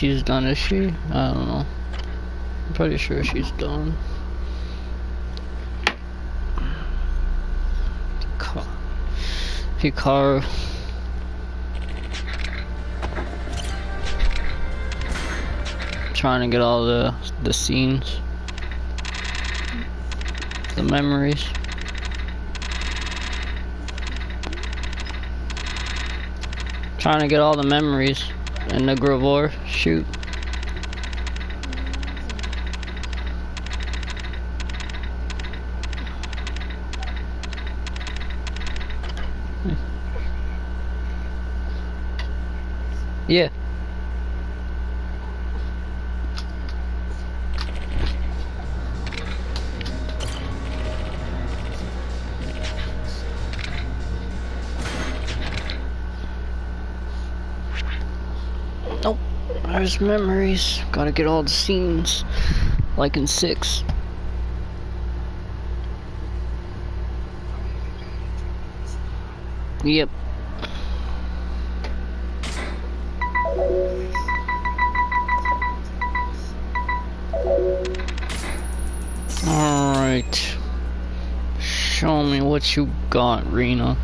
she's done, is she? I don't know. I'm pretty sure she's done. Car. Trying to get all the the scenes, the memories. Trying to get all the memories and the Gravor shoot. His memories. Gotta get all the scenes. Like in six. Yep. Alright. Show me what you got, Rena.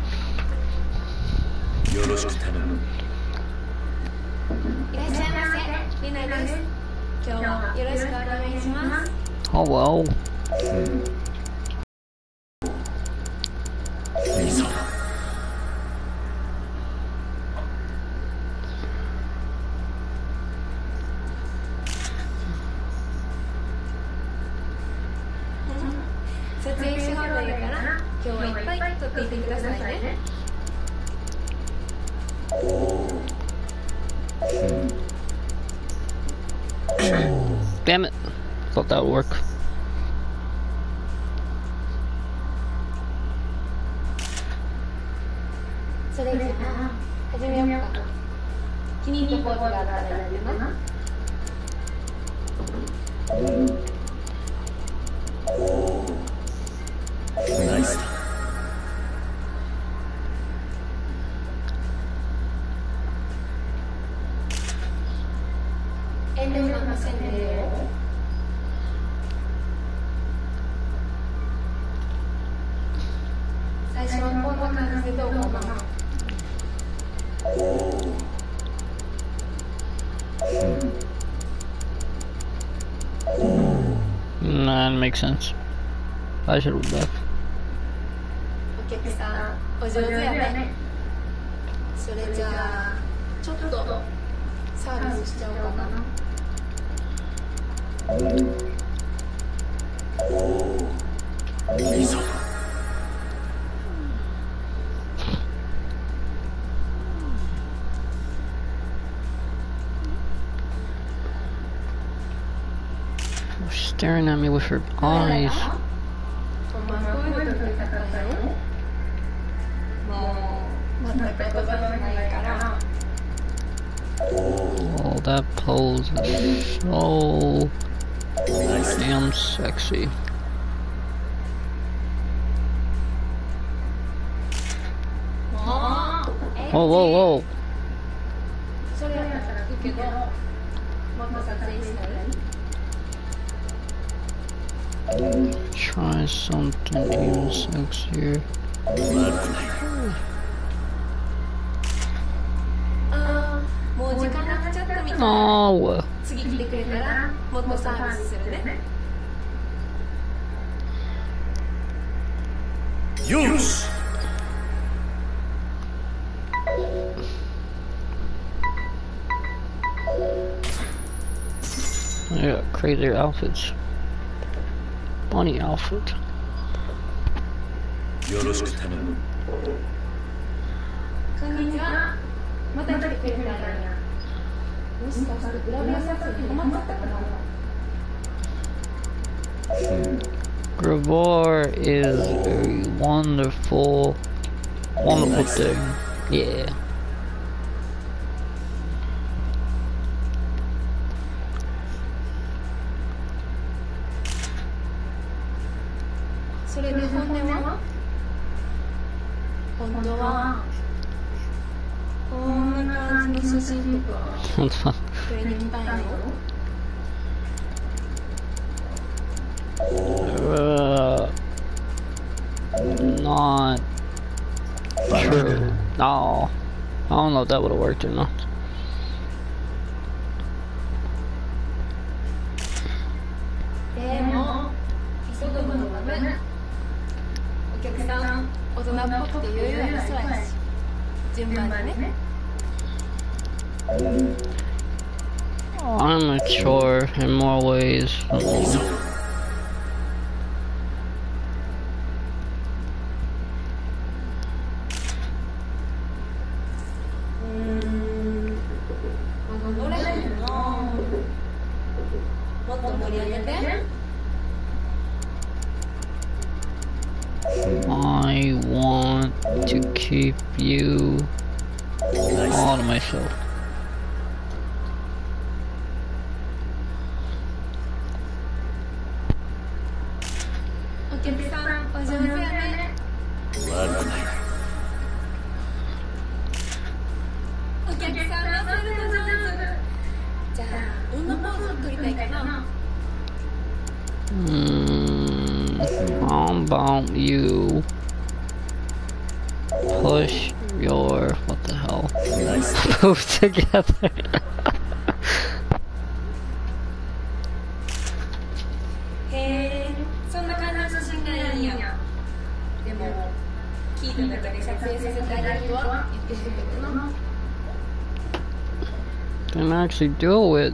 Ow. makes sense. I should have left. Uh, for orange. Oh, that pose is so damn sexy. Whoa, whoa, whoa. Try something even sexier. No. Use. Yeah, crazy outfits money, Gravor is a wonderful, wonderful thing. Yeah. Hold on. Not true. No. I don't know if that would have worked or not. Sure, in more ways. together. Can actually do it.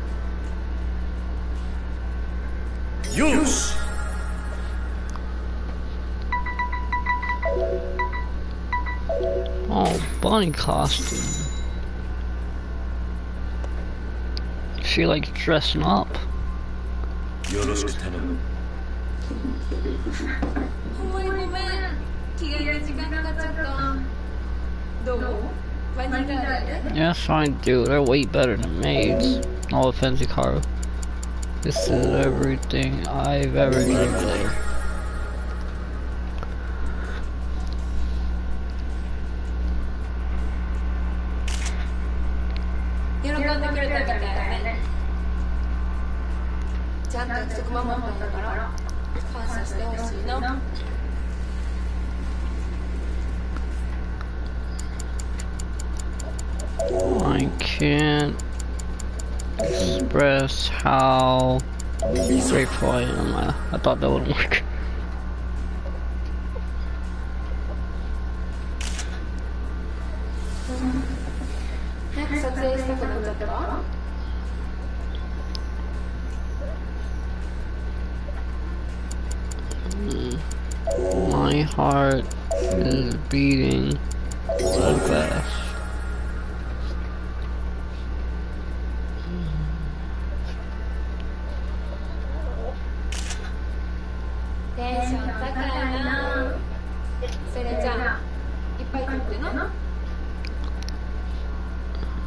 costume. She likes dressing up. Yeah, that's fine, dude. They're way better than maids. No offense, Hikaru. This is everything I've ever dreamed of. ママなんだから感謝してほしいな。I can't express how grateful I am. I, I thought that wouldn't work. My heart is beating so fast.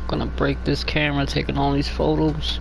Gonna break this camera taking all these photos.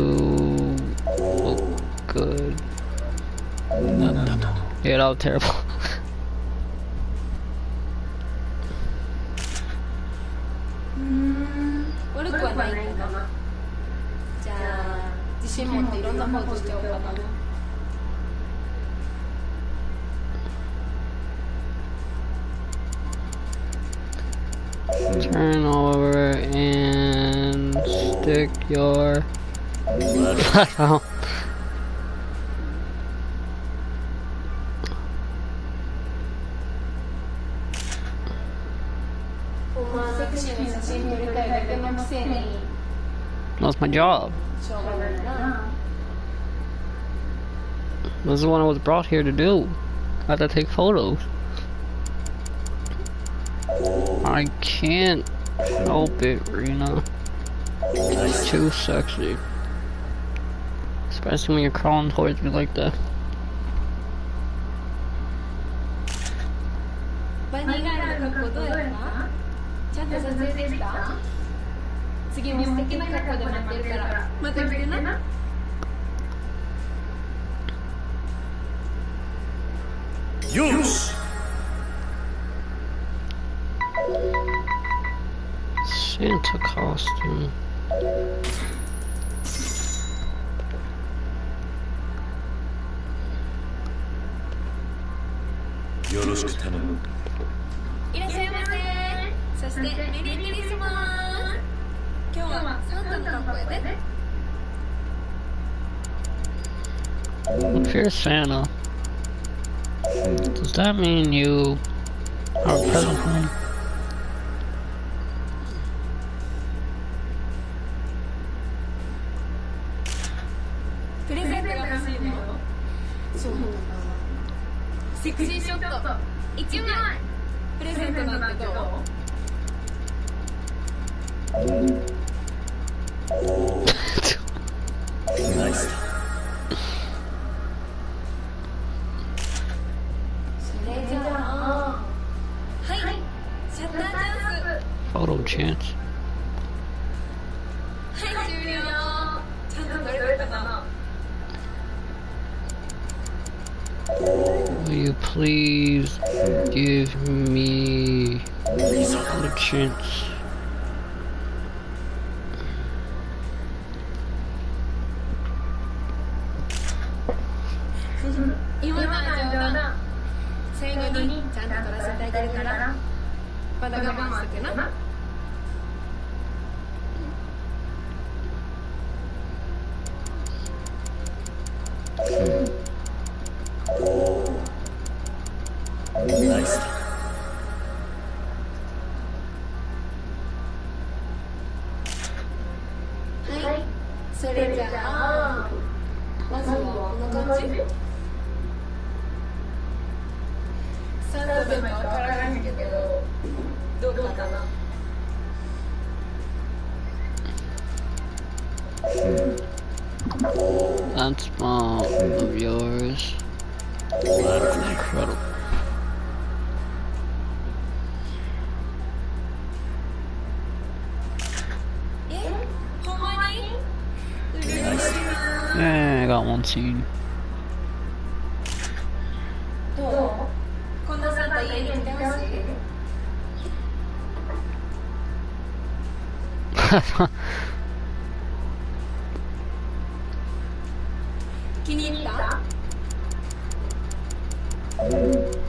terrible. job. This is what I was brought here to do. I had to take photos. I can't help it, Rena. It's too sexy. Especially when you're crawling towards me like that. I mean, you. soon.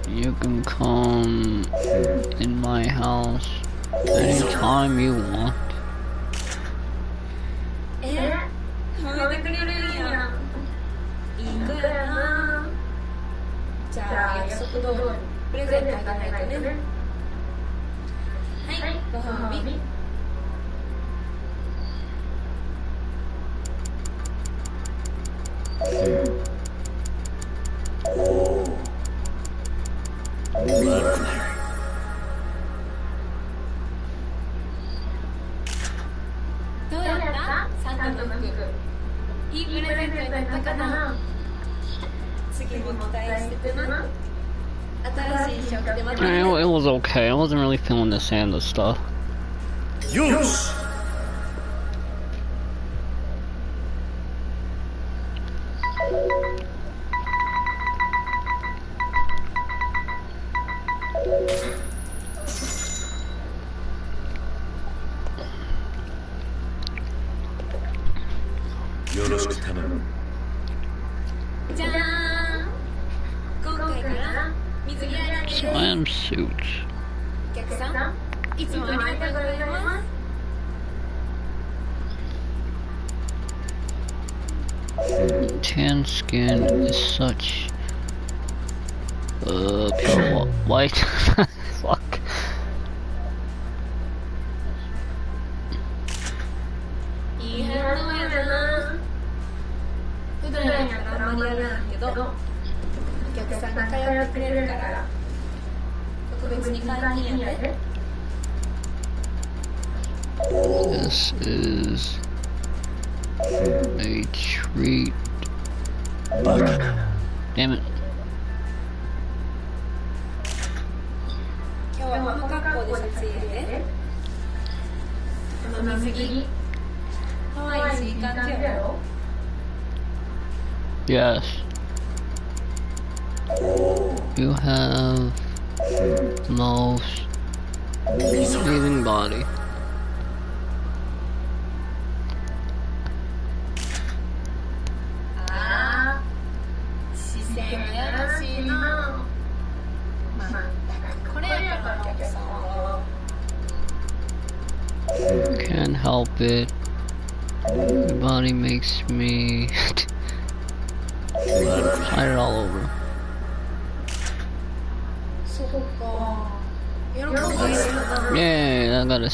you can come in my house anytime you want. the stuff.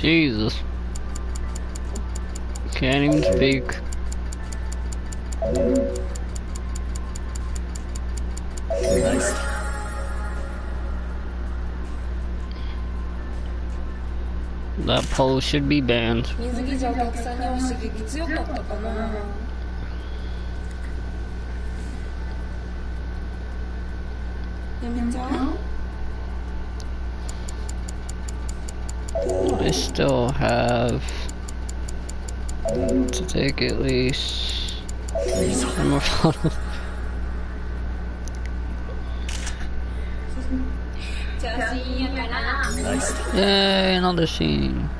Jesus, Can't even speak. Nice. That pole should be banned. I still have to take at least one more bottle. Yay, another scene.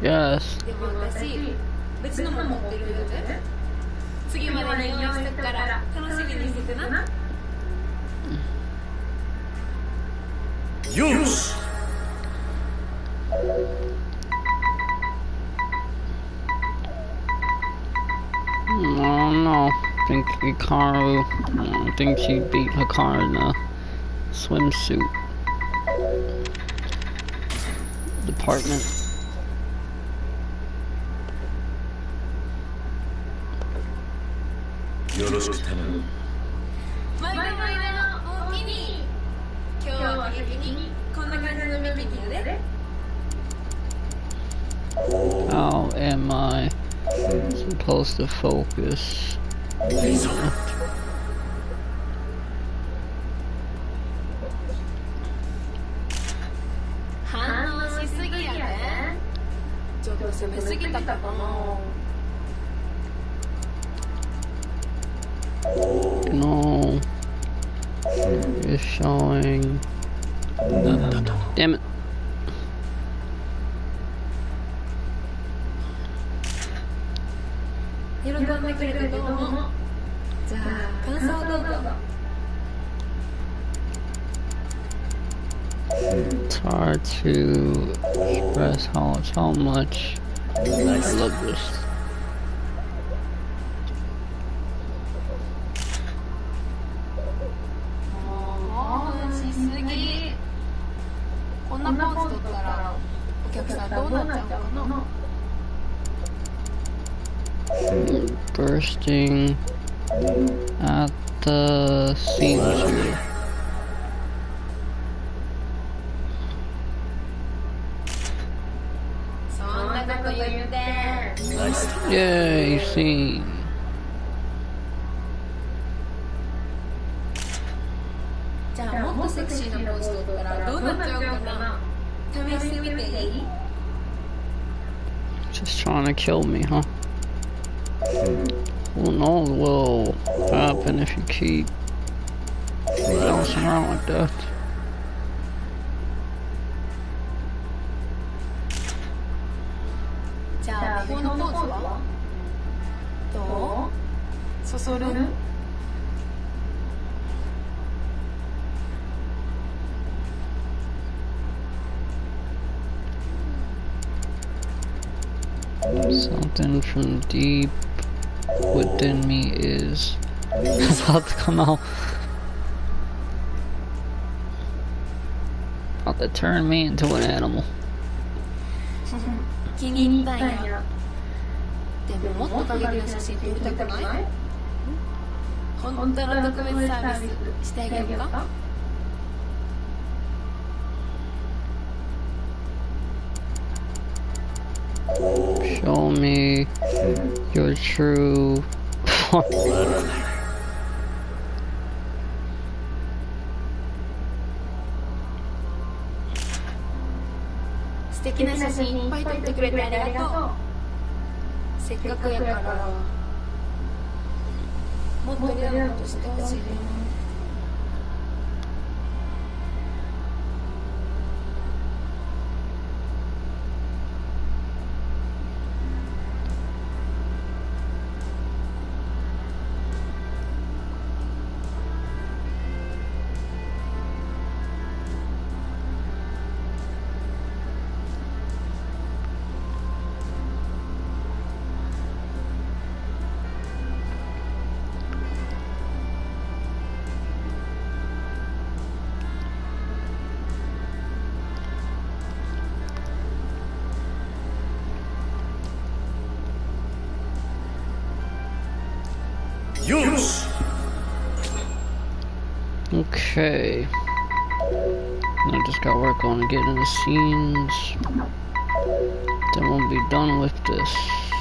Yes. 別のも持ってるので次までに用意しておくから楽しみにしててな。よし。Oh no, I think I think she beat Hikaru in a swimsuit. Department. よろしく頼む毎回毎回のおおきに今日は先にこんな感じのメビティね How am I supposed to focus? Yeah. that's how much I love this. bursting kill me, huh? Hmm. Who knows what'll happen if you keep bouncing around like that. 자, 본 호수와 Something from deep within me is about to come out. About to turn me into an animal. 気に入ったんやでももっと過激な写真撮りたくない本当の特別サービスしてあげようか Show me your true form. 素敵な写真いっぱい撮ってくれてありがとうせっかくやからもっとリアルなことしてほしい work on getting the scenes. Then we'll be done with this.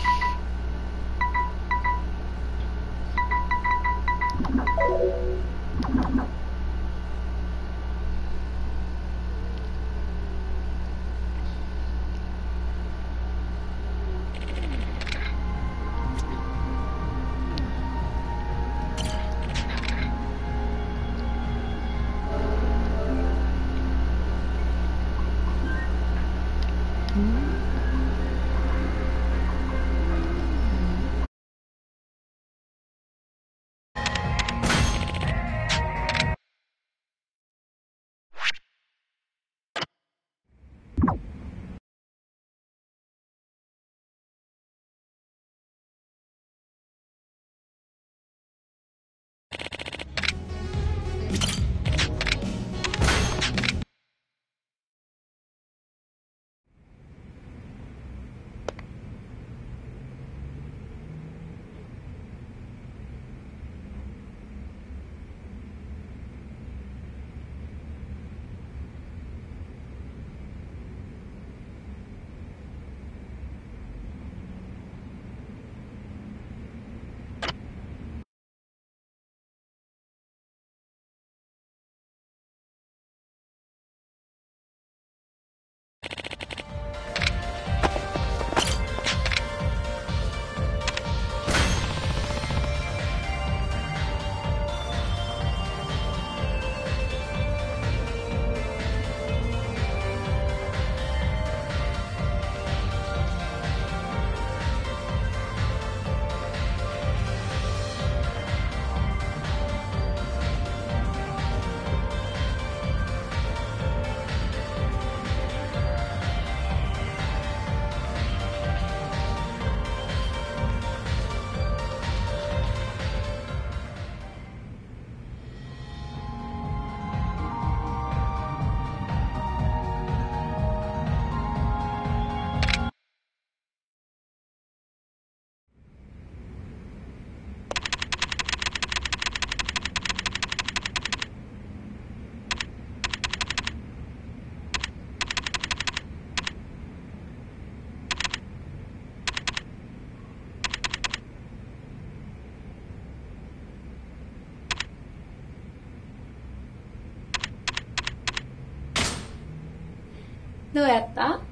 どうやった？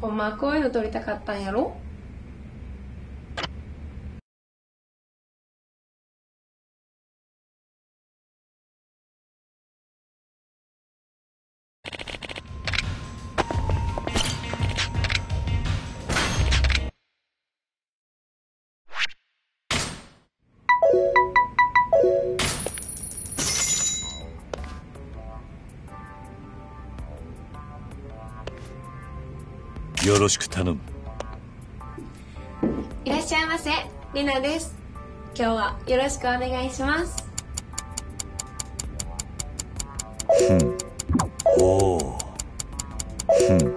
ほんまはこういうの撮りたかったんやろ？よろしく頼む。いらっしゃいませ。りなです。今日はよろしくお願いします。おおふん。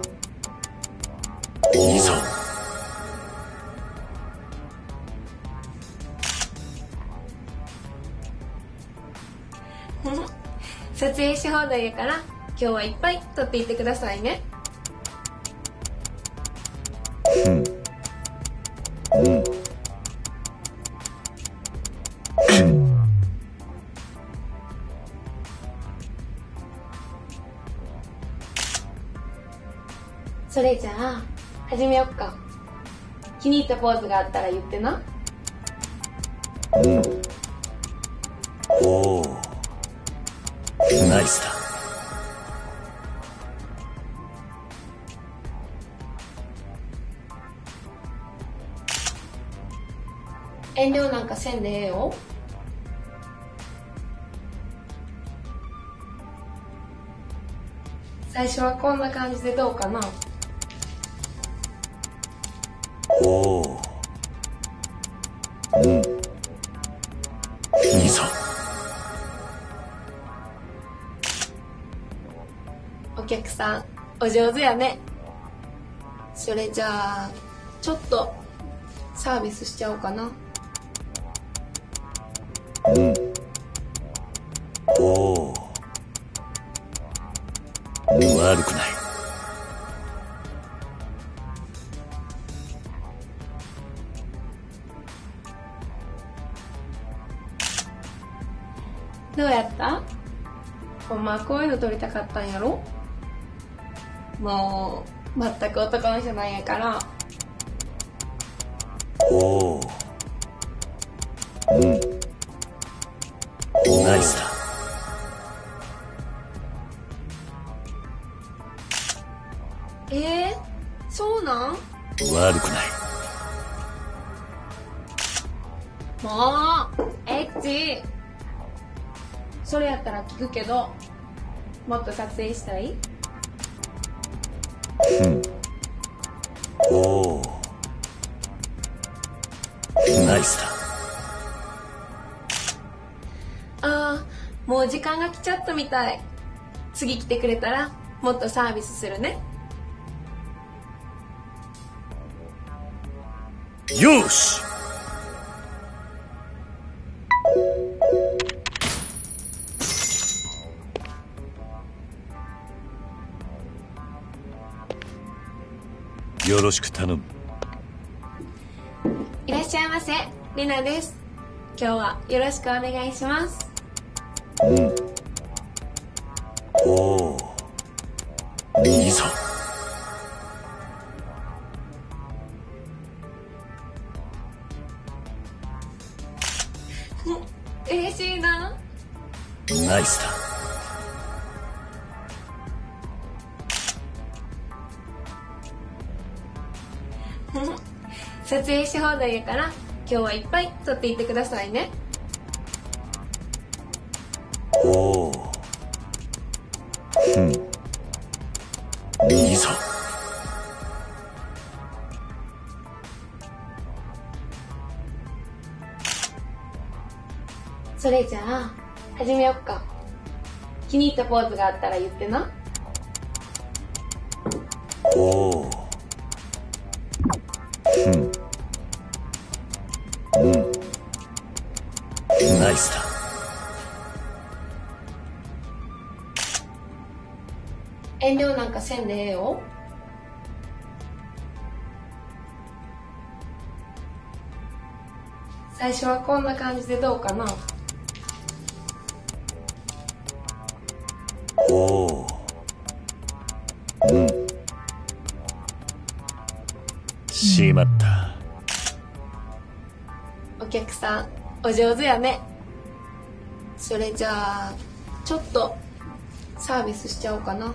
いいぞ。撮影し放題やから今日はいっぱい撮っていってくださいね始めよっか。気に入ったポーズがあったら言ってな。おおナイスだ。遠慮なんかせんでええよ。最初はこんな感じでどうかなさんお上手やね。それじゃあちょっとサービスしちゃおうかな。おお悪くない。どうやった？ほんまはこういうの撮りたかったんやろ？もう全く男の人なんやから。おおうん。ナイスだえー、そうなん？悪くない。もうエッチ。それやったら聞くけどもっと撮影したい？みたい。次来てくれたらもっとサービスするね。よし。よろしく頼む。いらっしゃいませ。りなです。今日はよろしくお願いします放題やから今日はいっぱい撮っていってくださいねおおうんいいぞそれじゃあ始めよっか気に入ったポーズがあったら言ってなせねえよ。最初はこんな感じでどうかな？おおうん。しまった。お客さんお上手やね。それじゃあちょっとサービスしちゃおうかな。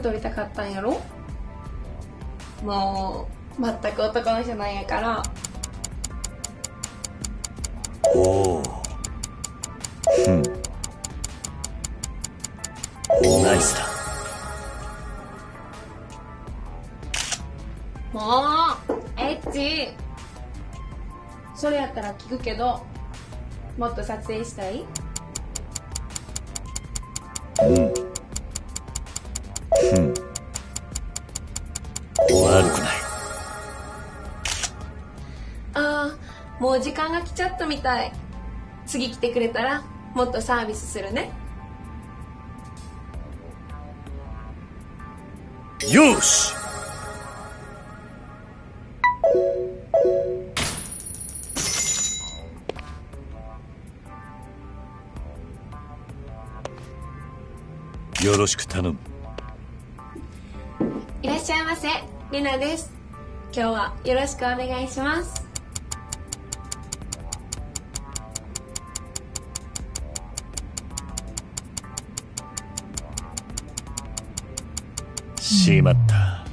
撮りたかったんやろ？もう全く男の人なんやから。おおうん。ナイスだ。もうエッチ。それやったら聞くけどもっと撮影したい？う時間が来ちゃったみたい。次来てくれたらもっとサービスするね。よし。よろしく頼む。いらっしゃいませ。りなです。今日はよろしくお願いしますしまった。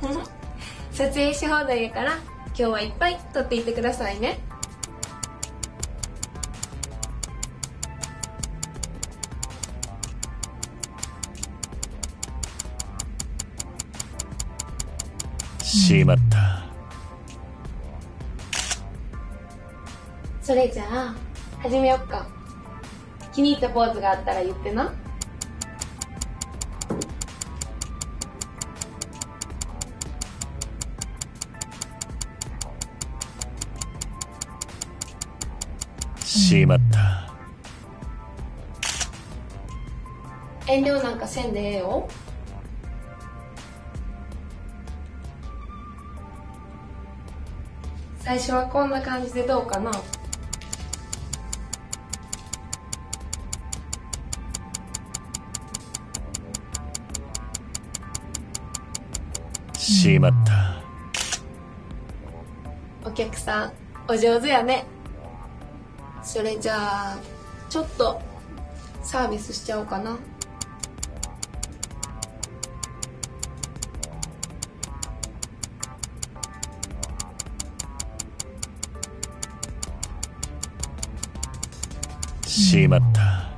撮影し放題やから今日はいっぱい撮っていってくださいね。しまった。それじゃあ始めよっか気に入ったポーズがあったら言ってな。しまった。遠慮なんかせんでええよ。最初はこんな感じでどうかなさんお上手やね。それじゃあちょっとサービスしちゃおうかな。しまった。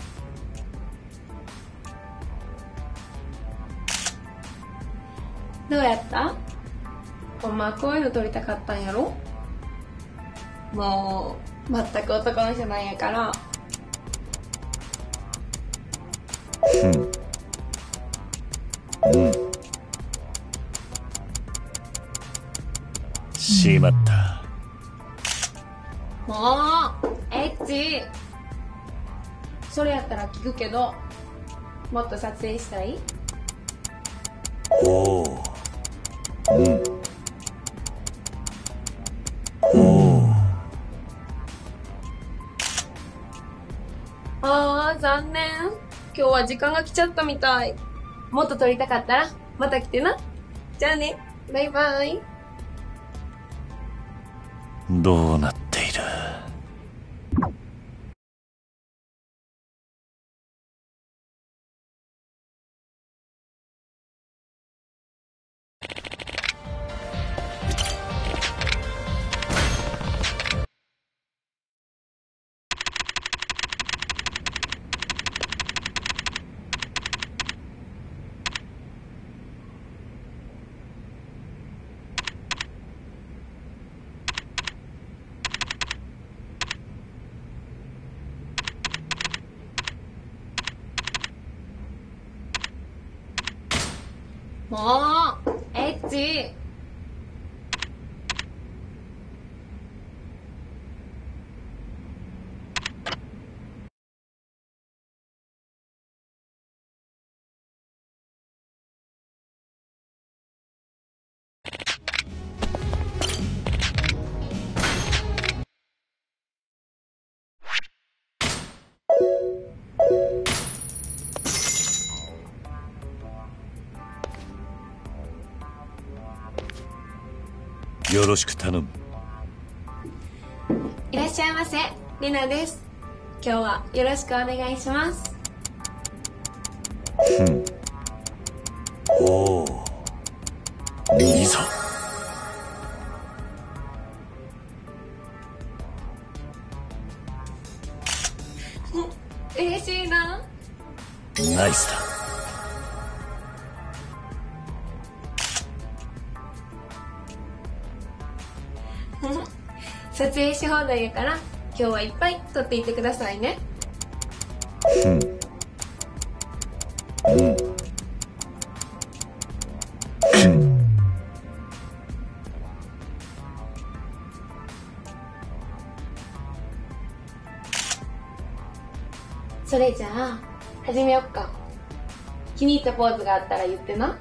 どうやった？ほんまはこういうの撮りたかったんやろ？もう全く男の人なんやから。うん。うん。しまった。もうエッチ。それやったら聞くけどもっと撮影したい？は時間が来ちゃったみたい。もっと撮りたかったらまた来てな。じゃあね。バイバイ。どうなっよろしく頼む。いらっしゃいませ。りなです。今日はよろしくお願いします。おお影し放題やから今日はいっぱい撮っていってくださいね。それじゃあ始めよっか。気に入ったポーズがあったら言ってな。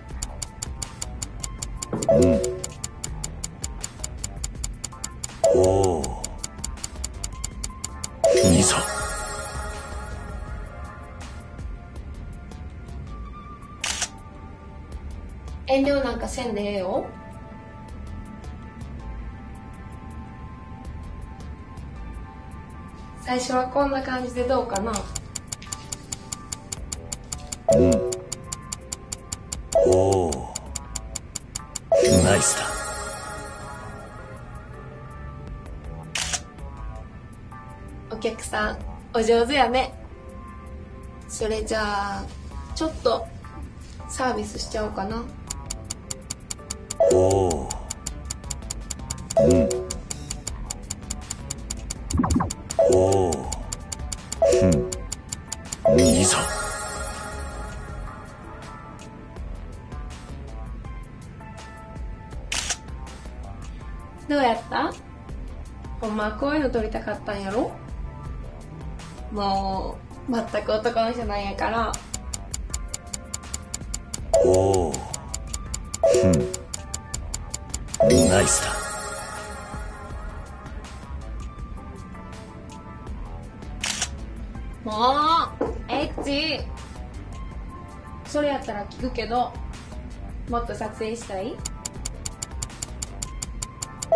おかせんでええよ。最初はこんな感じでどうかな。おおナイスだ。お客さんお上手やね。それじゃあちょっとサービスしちゃおうかなおおうんおおうんいざどうやったほんまこういうの撮りたかったんやろもう全く男の人なんやからおおくけどもっと撮影したい？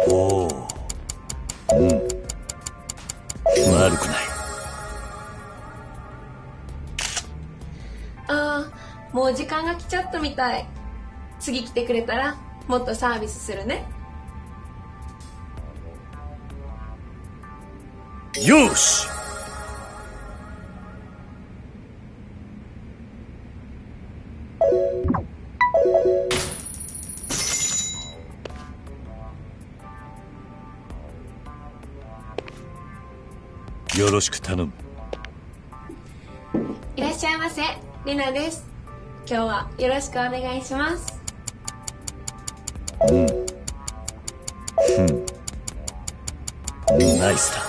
おおうん。悪くない。ああもう時間が来ちゃったみたい。次来てくれたらもっとサービスするね。よしよろしく頼む。いらっしゃいませ。りなです。今日はよろしくお願いします。ナイスだ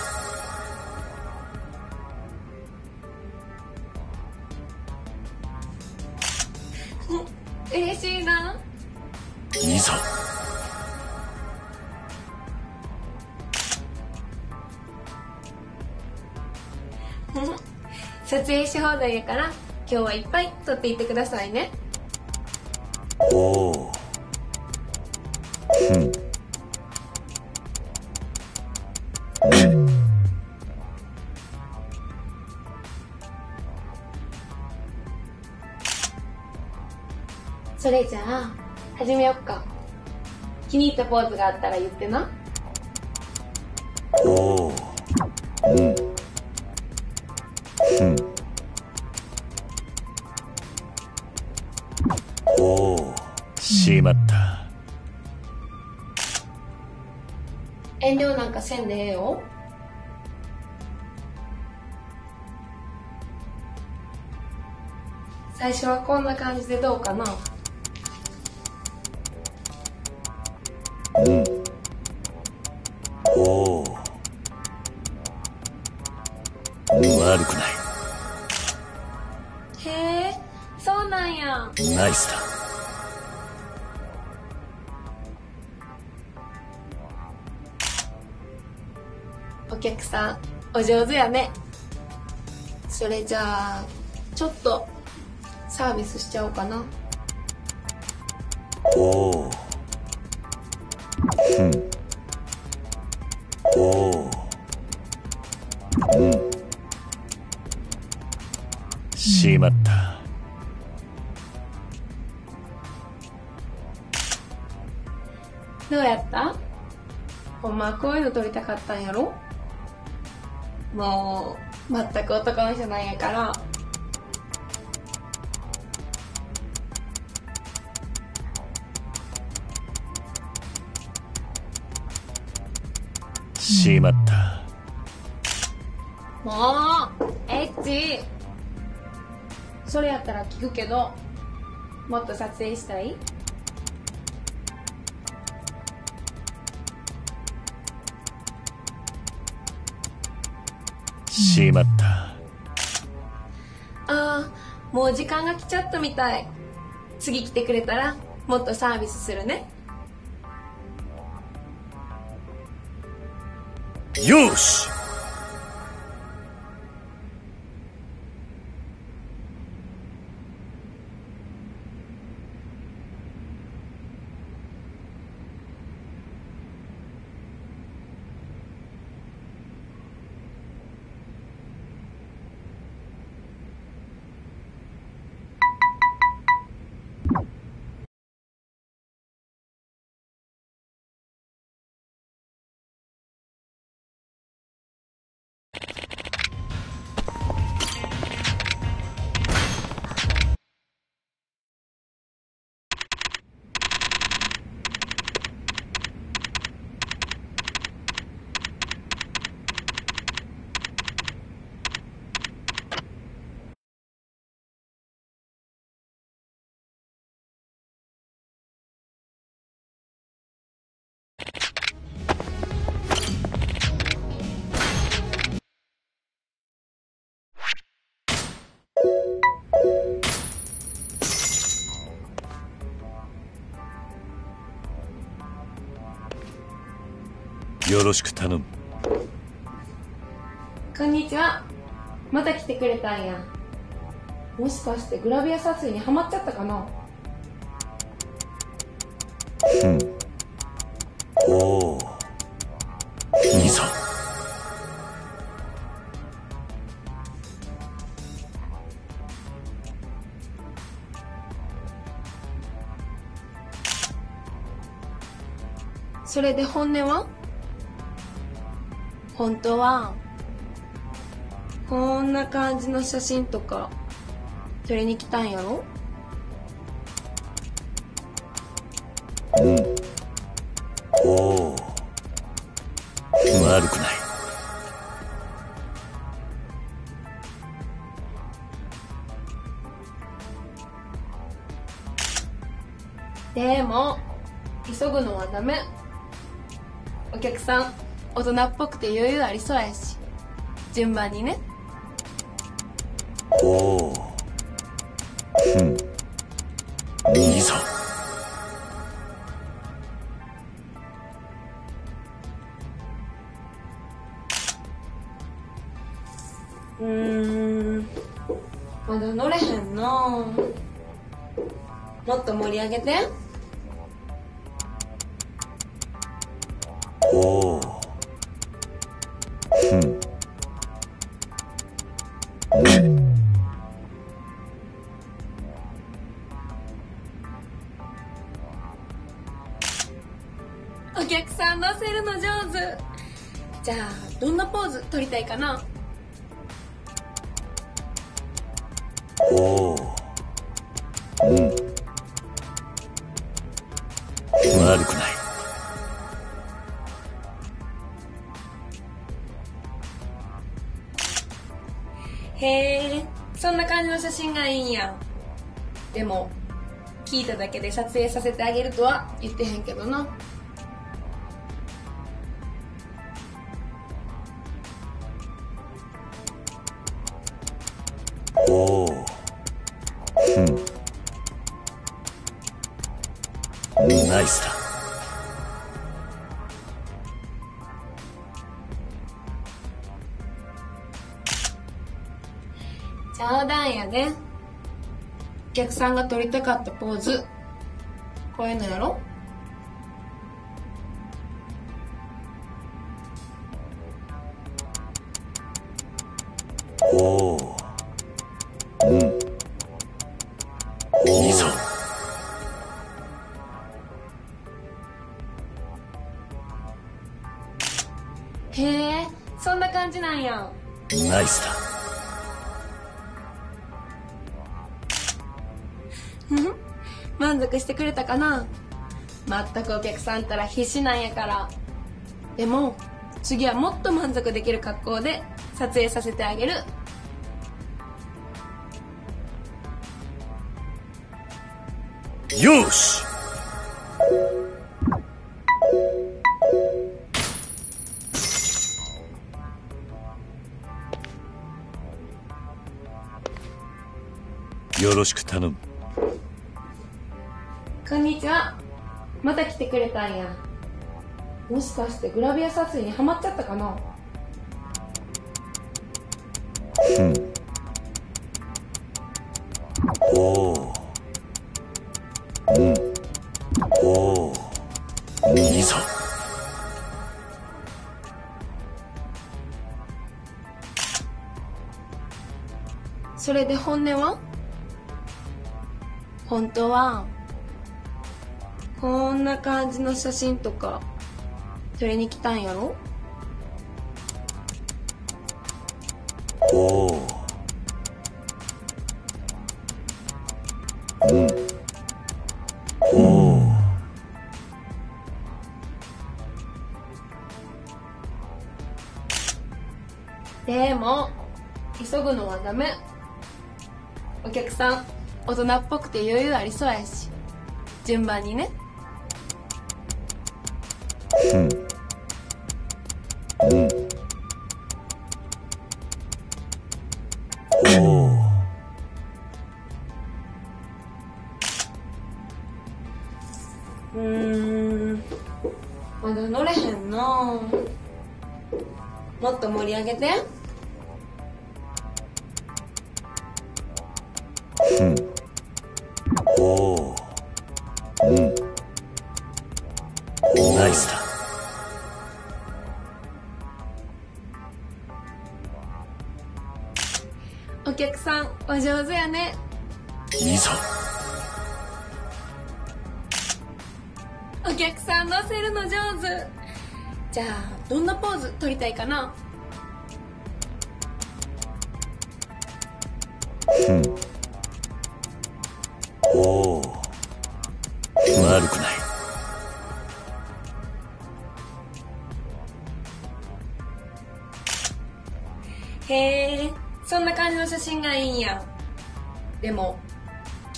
放題やから今日はいっぱい撮っていってくださいね。おおそれじゃあ始めよっか。気に入ったポーズがあったら言ってなせんでええよ。最初はこんな感じでどうかな。お上手やね。それじゃあちょっとサービスしちゃおうかな。おおふん。おおうん。しまった。どうやった？ほんまはこういうの撮りたかったんやろ？もう全く男の人なんやから。しまった。もうエッチそれやったら聞くけどもっと撮影したい？しまった。ああもう時間が来ちゃったみたい。次来てくれたらもっとサービスするね。よしよろしく頼む。こんにちは。また来てくれたんや。もしかしてグラビア撮影にハマっちゃったかな？それで本音は？本当は？こんな感じの写真とか撮りに来たんやろ？人っぽくて余裕ありそうやし。順番にね。おおうん。いいぞうーん。まだ乗れへんな。もっと盛り上げて真がいいん。やでも聞いただけで撮影させてあげるとは言ってへんけどな。撮りたかったポーズ。こういうのやろおおう。ん。いいぞ。へえそんな感じなんやナイスだ満足してくれたかな？全くお客さんったら必死なんやから。でも次はもっと満足できる格好で撮影させてあげる。よし！よろしく頼む。ちは。また来てくれたんや。もしかしてグラビア撮影にハマっちゃったかな？うん。おおうん。おおいいぞそれで本音は？本当はこんな感じの写真とか撮りに来たんやろ？おおうん。おおでも急ぐのはダメ。お客さん大人っぽくて余裕ありそうやし。順番にね。もっと盛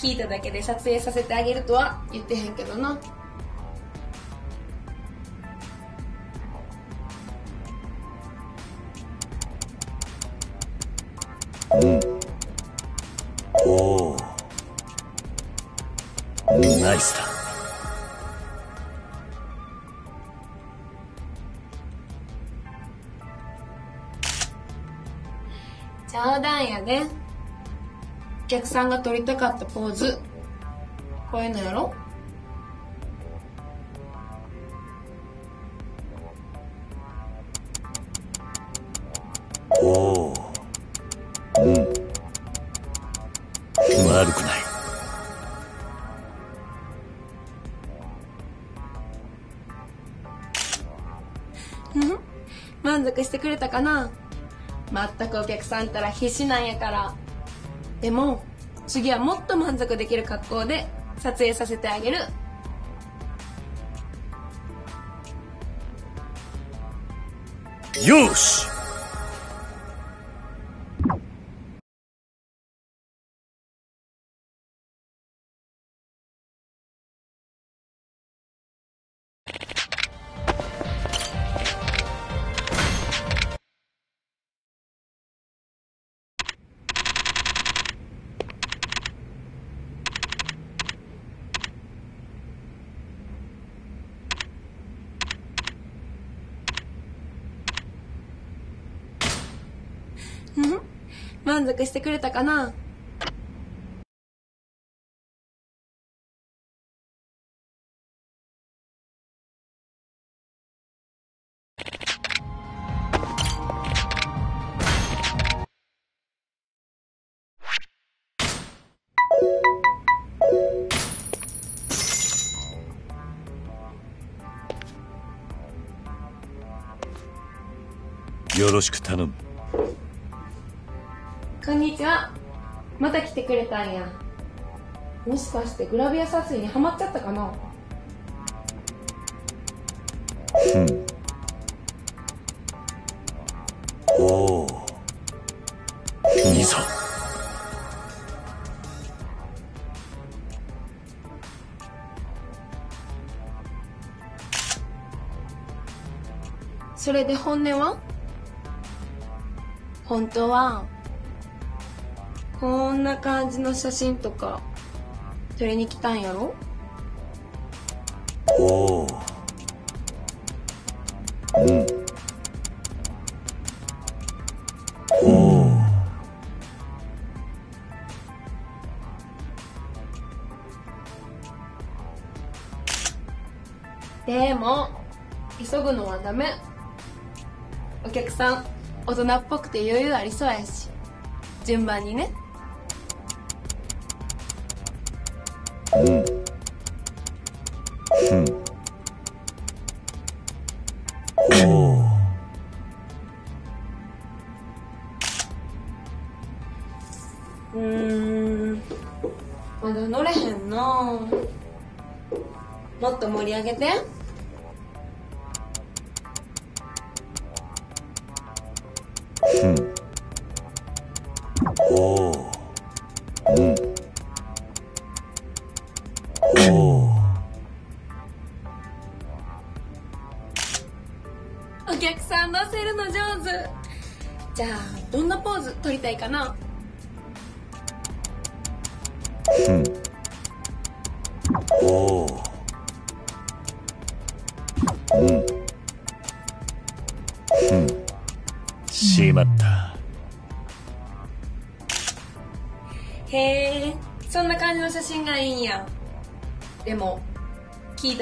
聞いただけで撮影させてあげるとは言ってへんけどな。さんが撮りたかったポーズ。こういうのやろおおうん。悪くない。満足してくれたかな。全くお客さんったら必死なんやから。でも次はもっと満足できる格好で撮影させてあげる。よし!満足してくれたかな？よろしく頼む。こんにちは。また来てくれたんや。もしかしてグラビア撮影にハマっちゃったかな？うん。おおいざそれで本音は？本当はこんな感じの写真とか撮りに来たんやろ？おおうん。おおでも急ぐのはダメ。お客さん大人っぽくて余裕ありそうやし。順番にね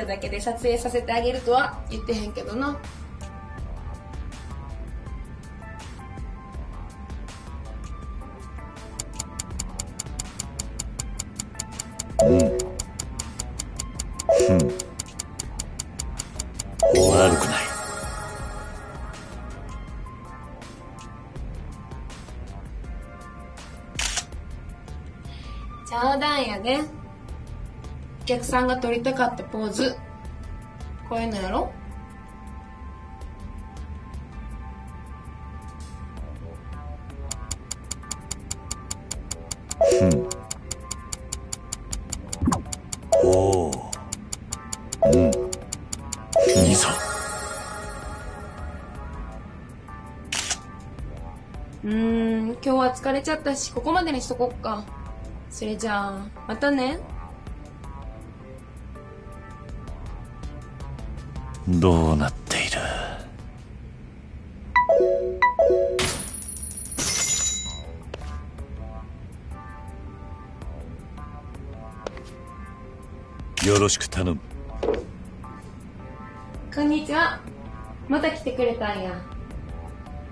だけで撮影させてあげるとは言ってへんけどな客さんが撮りたかったポーズ。こういうのやろう。ん。おおうん。いざ。うーん。今日は疲れちゃったしここまでにしとこっか。それじゃあまたね。どうなっている？よろしく頼む。こんにちは。また来てくれたんや。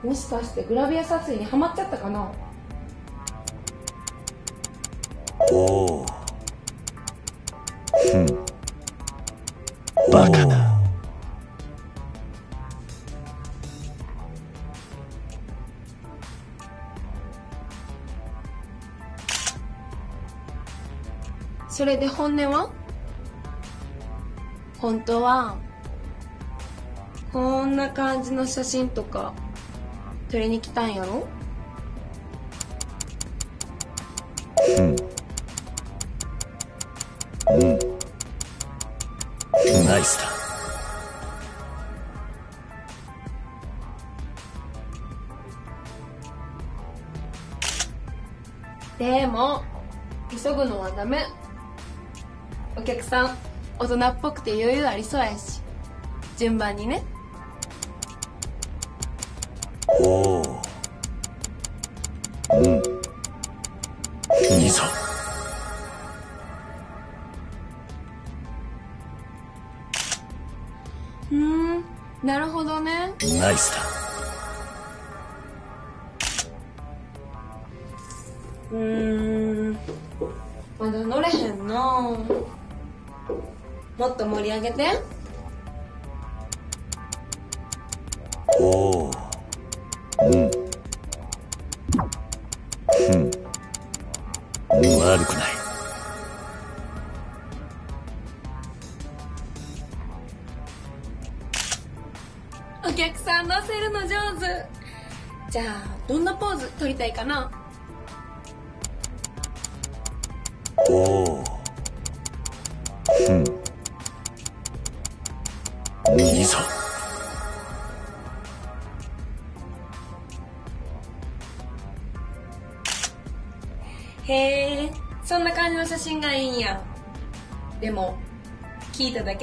もしかしてグラビア撮影にハマっちゃったかな？おおれで本音は？本当は？こんな感じの写真とか撮りに来たんやろ？うん。うん。ナイスだ。でも急ぐのはダメお客さん大人っぽくて余裕ありそうやし。順番にね。おおうん。いざうーん。なるほどね。ナイスだも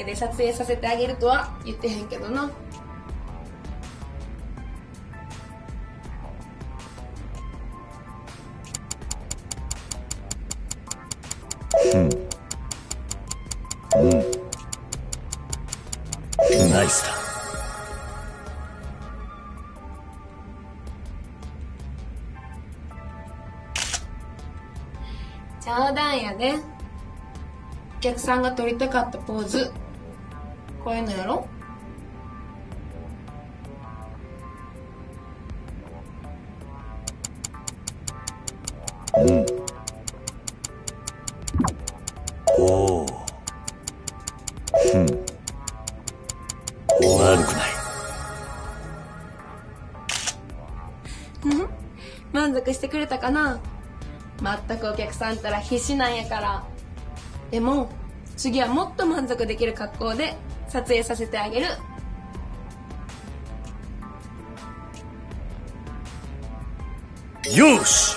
けで撮影させてあげるとは言ってへんけどな。うん。うん。ナイスだ。冗談やねお客さんが撮りたかったポーズこういうのやろ？うん。おおうん悪くない満足してくれたかな？全くお客さんったら必死なんやから。でも次はもっと満足できる格好で撮影させてあげる。よし!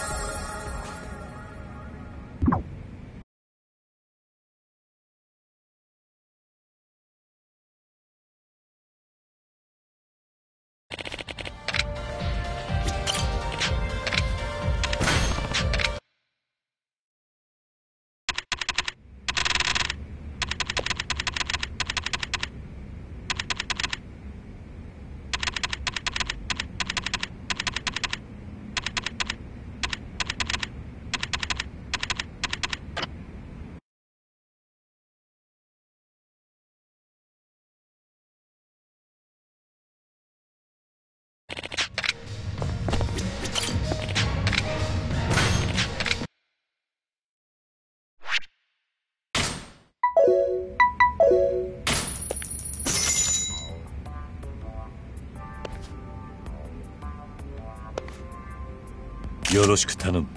よろしく頼む。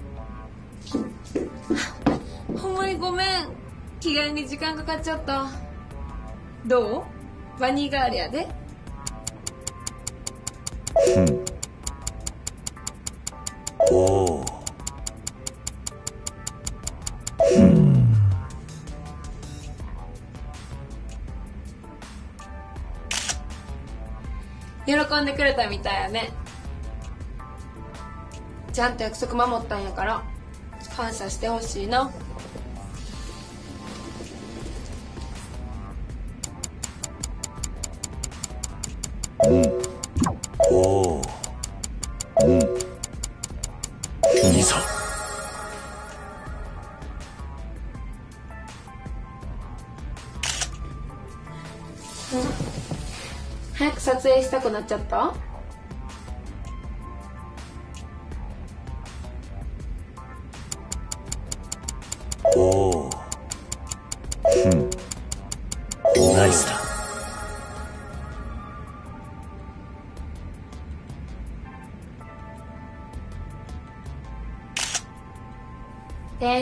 ほんまにごめん。着替えに時間かかっちゃった。どう？バニーガールやで。うん。おお喜んでくれたみたいやねちゃんと約束守ったんやから感謝してほしいな。うん。おおうん。いざ早く撮影したくなっちゃった？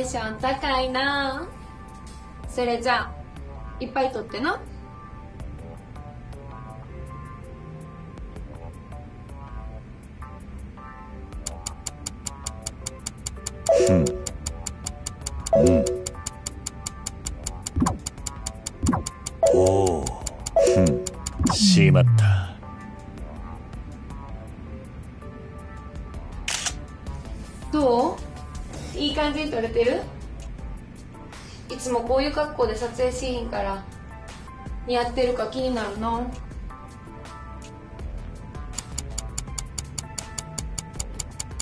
ション高いな。それじゃあいっぱい撮ってなこういう格好で撮影しひんから似合ってるか気になるな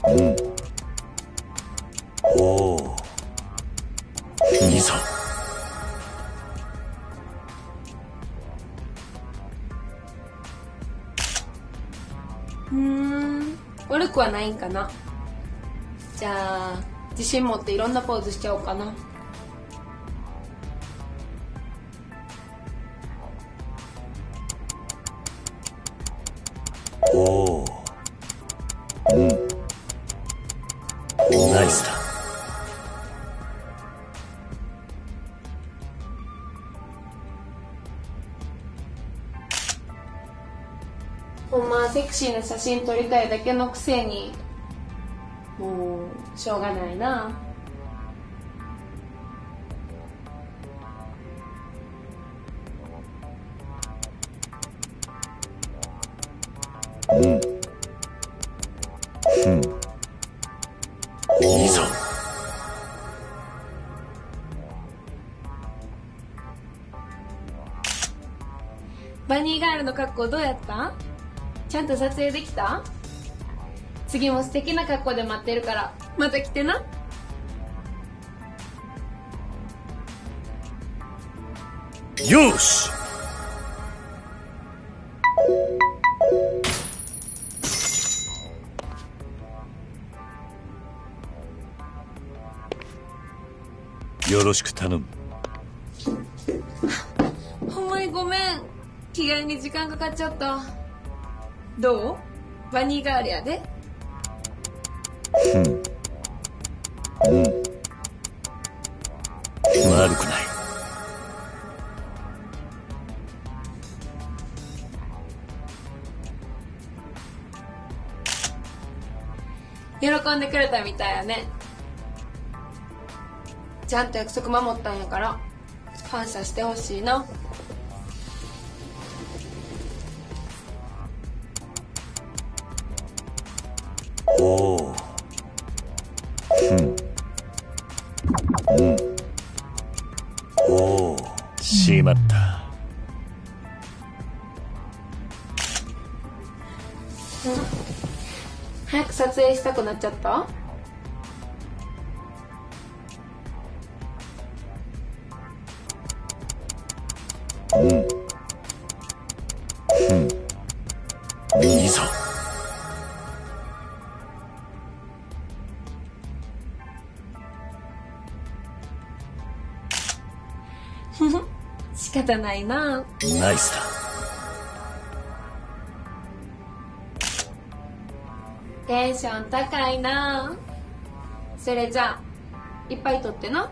うんおおいざうーん悪くはないんかなじゃあ自信持っていろんなポーズしちゃおうかなシーな写真撮りたいだけのくせにもうしょうがないな。うん。ふん。いいぞ。バニーガールの格好どうやった？ちゃんと撮影できた？次も素敵な格好で待ってるから。また来てな。よし。よろしく頼む。ほんまにごめん。着替えに時間かかっちゃったどう？バニーガールやで。ふん。うん。悪くない。喜んでくれたみたいやね。ちゃんと約束守ったんやから感謝してほしいななっちゃった？うん。ふん。いいぞ。仕方ないな。ナイスだテンション高いな。それじゃあいっぱい撮ってな。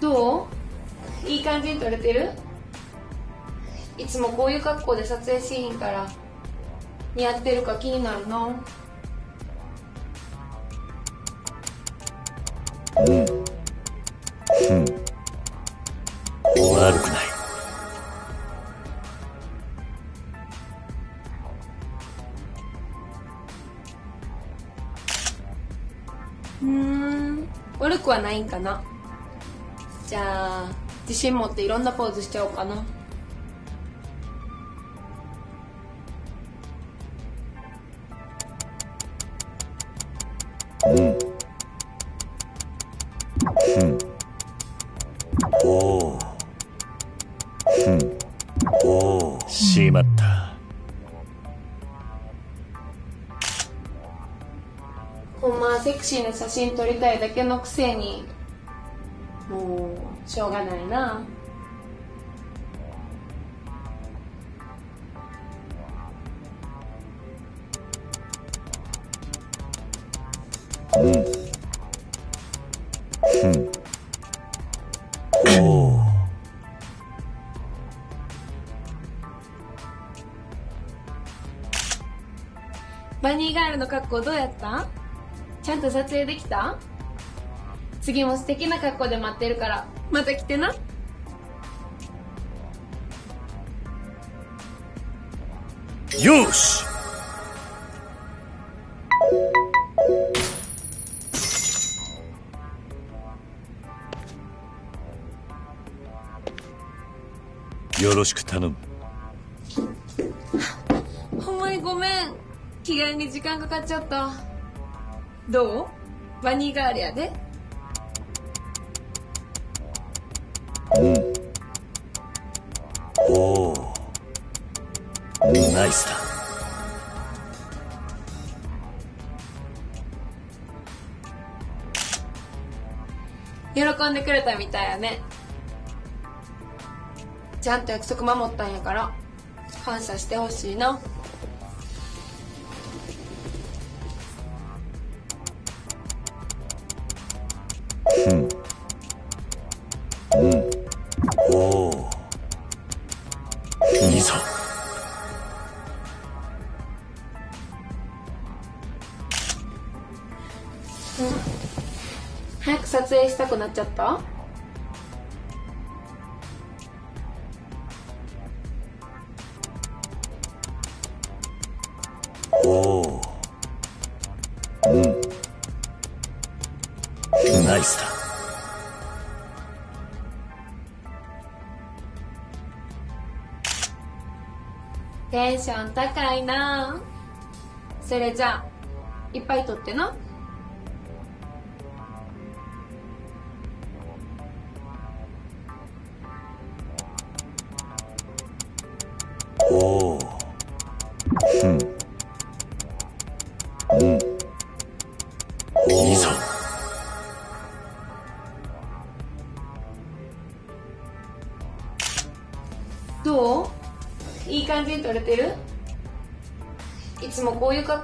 どう？いい感じに撮れてる？いつもこういう格好で撮影しひんから。似合ってるか気になるなうん。ふん。悪くない。うーん。悪くはないんかな？じゃあ自信持っていろんなポーズしちゃおうかな。うん。ふん。おおふん。おおしまったほん。まはセクシーな写真撮りたいだけのくせにしょうがないな。うん。ふん。おおバニーガールの格好どうやったちゃん。と撮影できた次も素敵な格好で待ってるからまた来てな。よし。よろしく頼む。ほんまにごめん。着替えに時間かかっちゃった。どう？バニーガールやで喜んでくれたみたいやね。ちゃんと約束守ったんやから感謝してほしいな。ちゃった？おおうん。ナイスだ。テンション高いな。それじゃあいっぱい撮ってな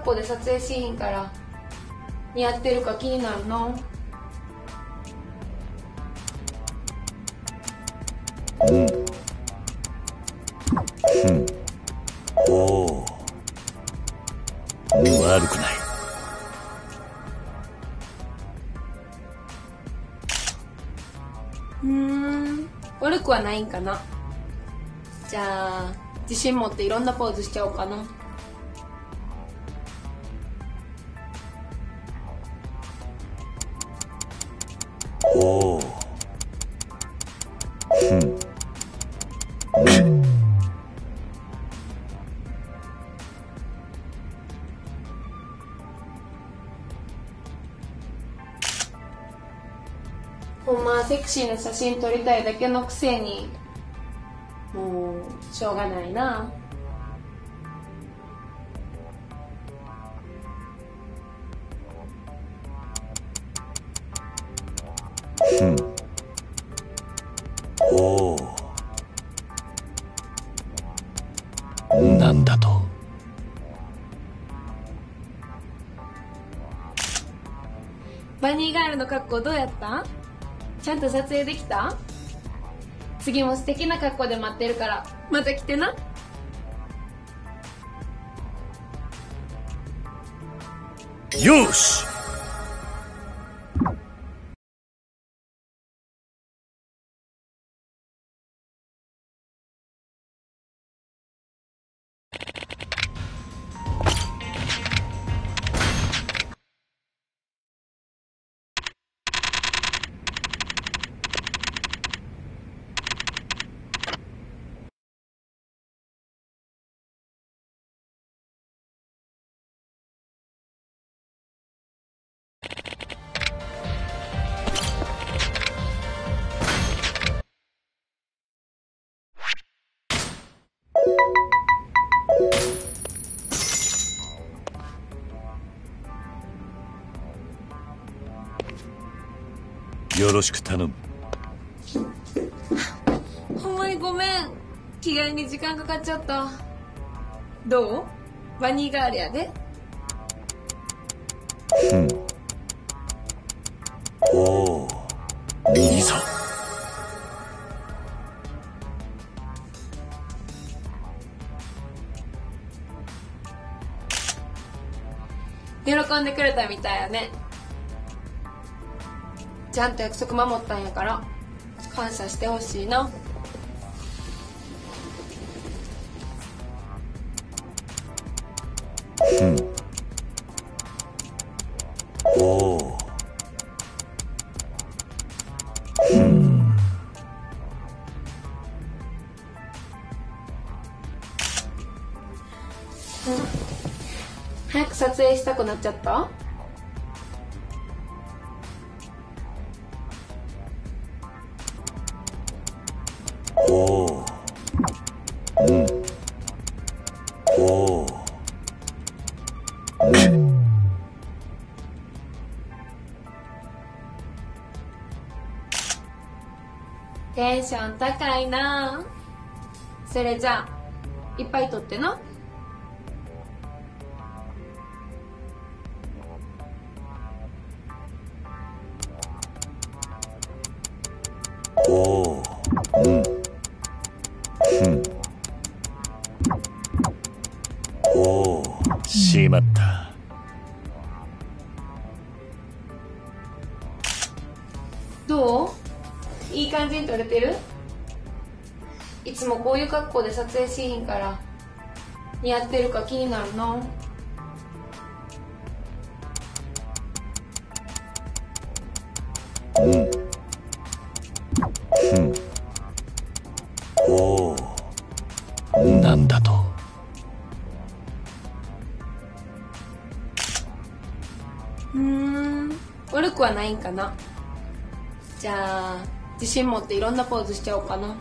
もこういう格好で撮影しひんから似合ってるか気になるの？うんうんおおうん悪くない。うーん悪くはないんかな。じゃあ自信持っていろんなポーズしちゃおうかなクシーな写真撮りたいだけのくせにもうしょうがないな。うん。おおなんだと。バニーガールの格好どうやった？ちゃんと撮影できた？次も素敵な格好で待ってるから。また来てな。よし。ろしく頼む。ほんまにごめん。着替えに時間かかっちゃった。どう？バニーガールやで。うん。おおいいぞ喜んでくれたみたいやねちゃんと約束守ったんやから感謝してほしいな。うん。おお早く撮影したくなっちゃった？ション高いな。それじゃあいっぱい撮ってなこで撮影しひんから似合ってるか気になるな。うん。ふん。おおなん。だとうん。悪くはないん。かなじゃあ自信持っていろん。なポーズしちゃおうかな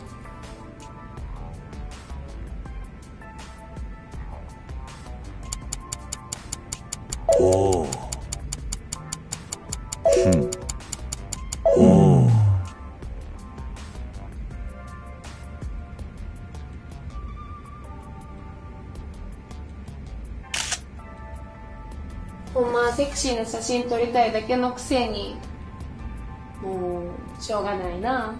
クシーな写真撮りたいだけのくせにもうしょうがないな。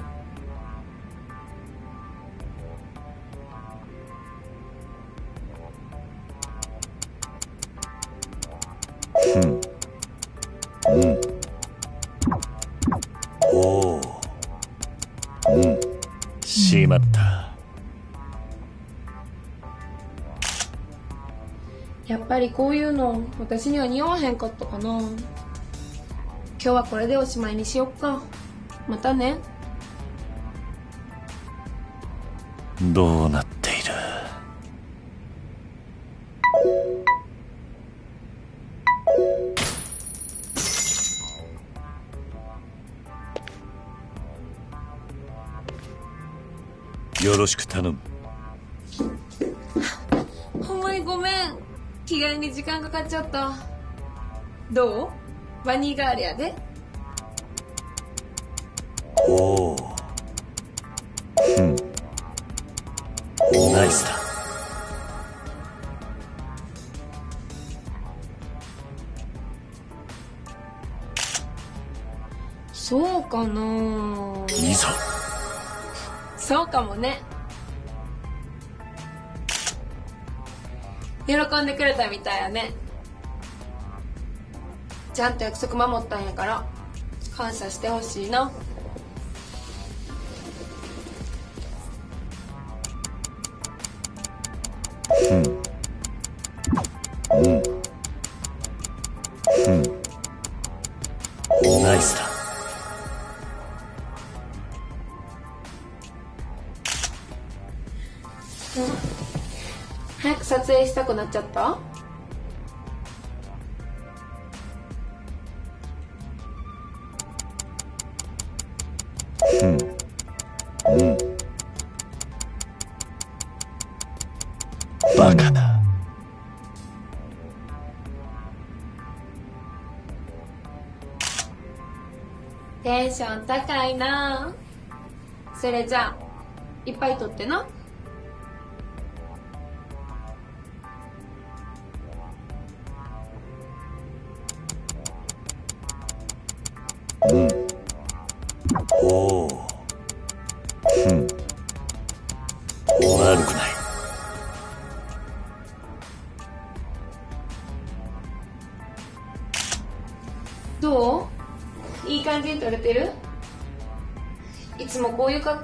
りこういうの私には似合わへんかったかな。今日はこれでおしまいにしよっか。またね。どうなっている？よろしく頼む。に時間かかっちゃった。どう？バニーガールやで。おおふん。ナイスだ。そうかないいぞそうかもね喜んでくれたみたいやね。ちゃんと約束守ったんやから感謝してほしいな。っちゃった？ふん。うん。バカだ。テンション高いな。それじゃあいっぱい撮ってな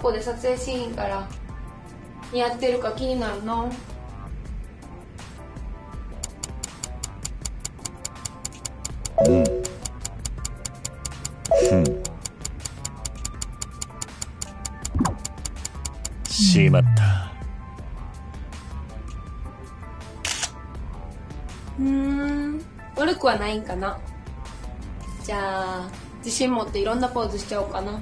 こういう格好で撮影しひんから似合ってるか気になるなうん。ふん。しまった。うーん。悪くはないんかな。じゃあ自信持っていろんなポーズしちゃおうかな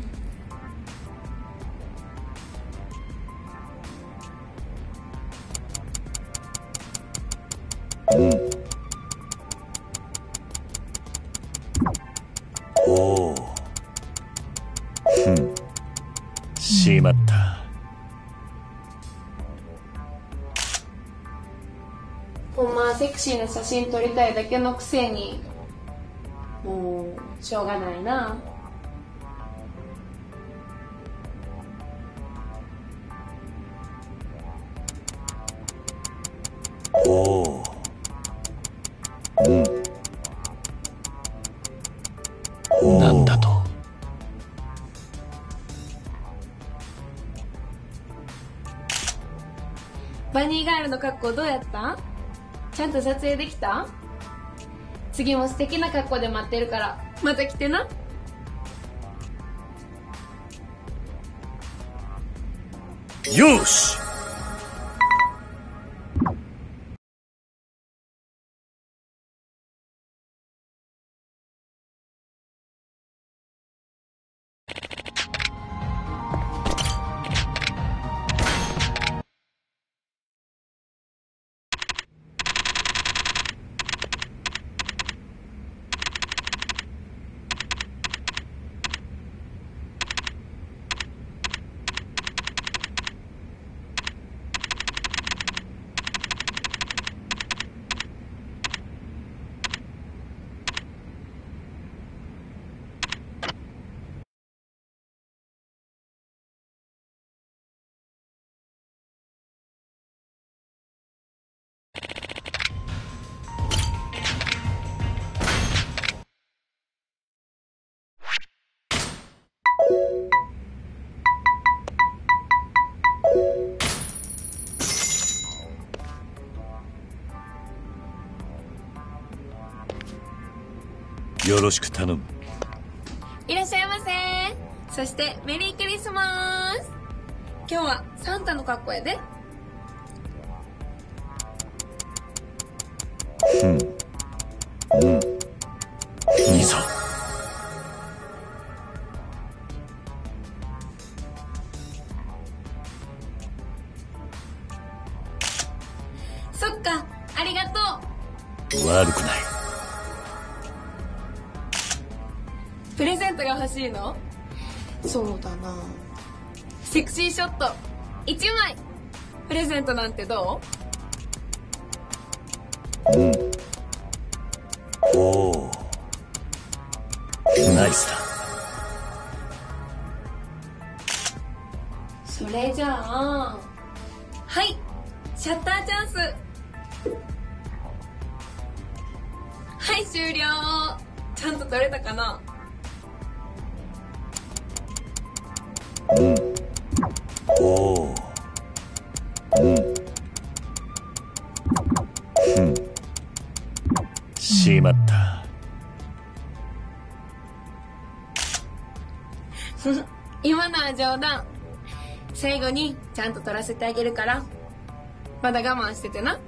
シーな写真撮りたいだけのくせにもうしょうがないな。おおうん。なんだと。バニーガールの格好どうやった？ちゃんと撮影できた？次も素敵な格好で待ってるから。また来てな。よしよろしく頼む。いらっしゃいませ。そしてメリークリスマス。今日はサンタの格好やで。うん。うんプレゼントなんてどう？ちゃんと撮らせてあげるから。まだ我慢しててな。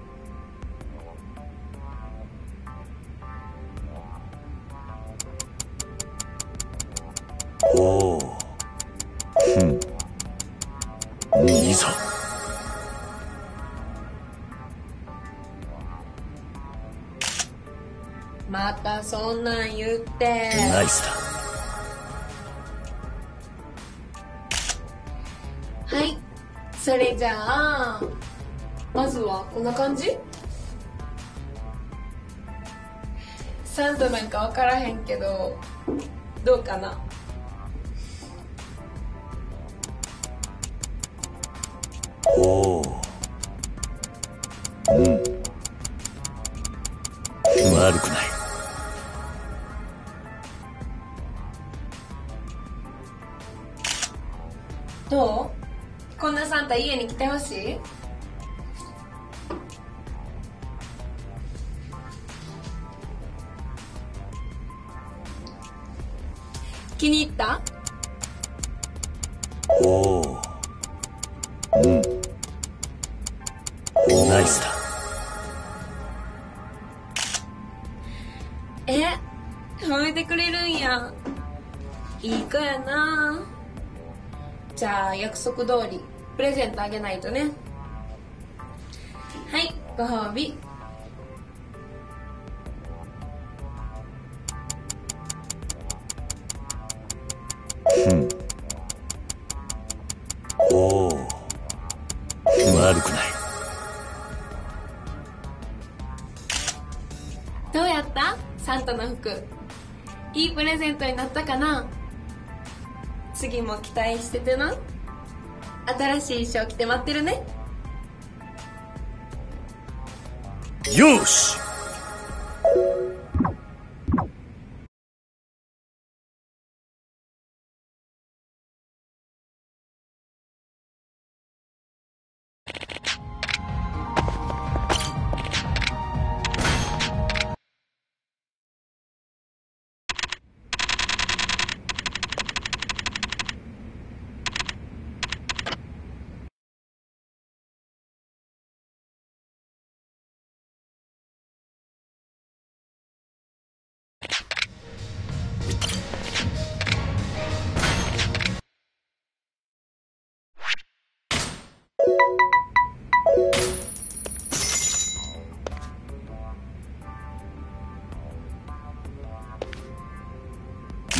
おおうん。いいぞまたそんなん言って。ナイスだはこんな感じ？サンドなんか分からへんけどどうかな？通りプレゼントあげないとね。はいご褒美。うん。おお悪くない。どうやった？サンタの服。いいプレゼントになったかな？次も期待しててな新しい衣装着て待ってるね。よし。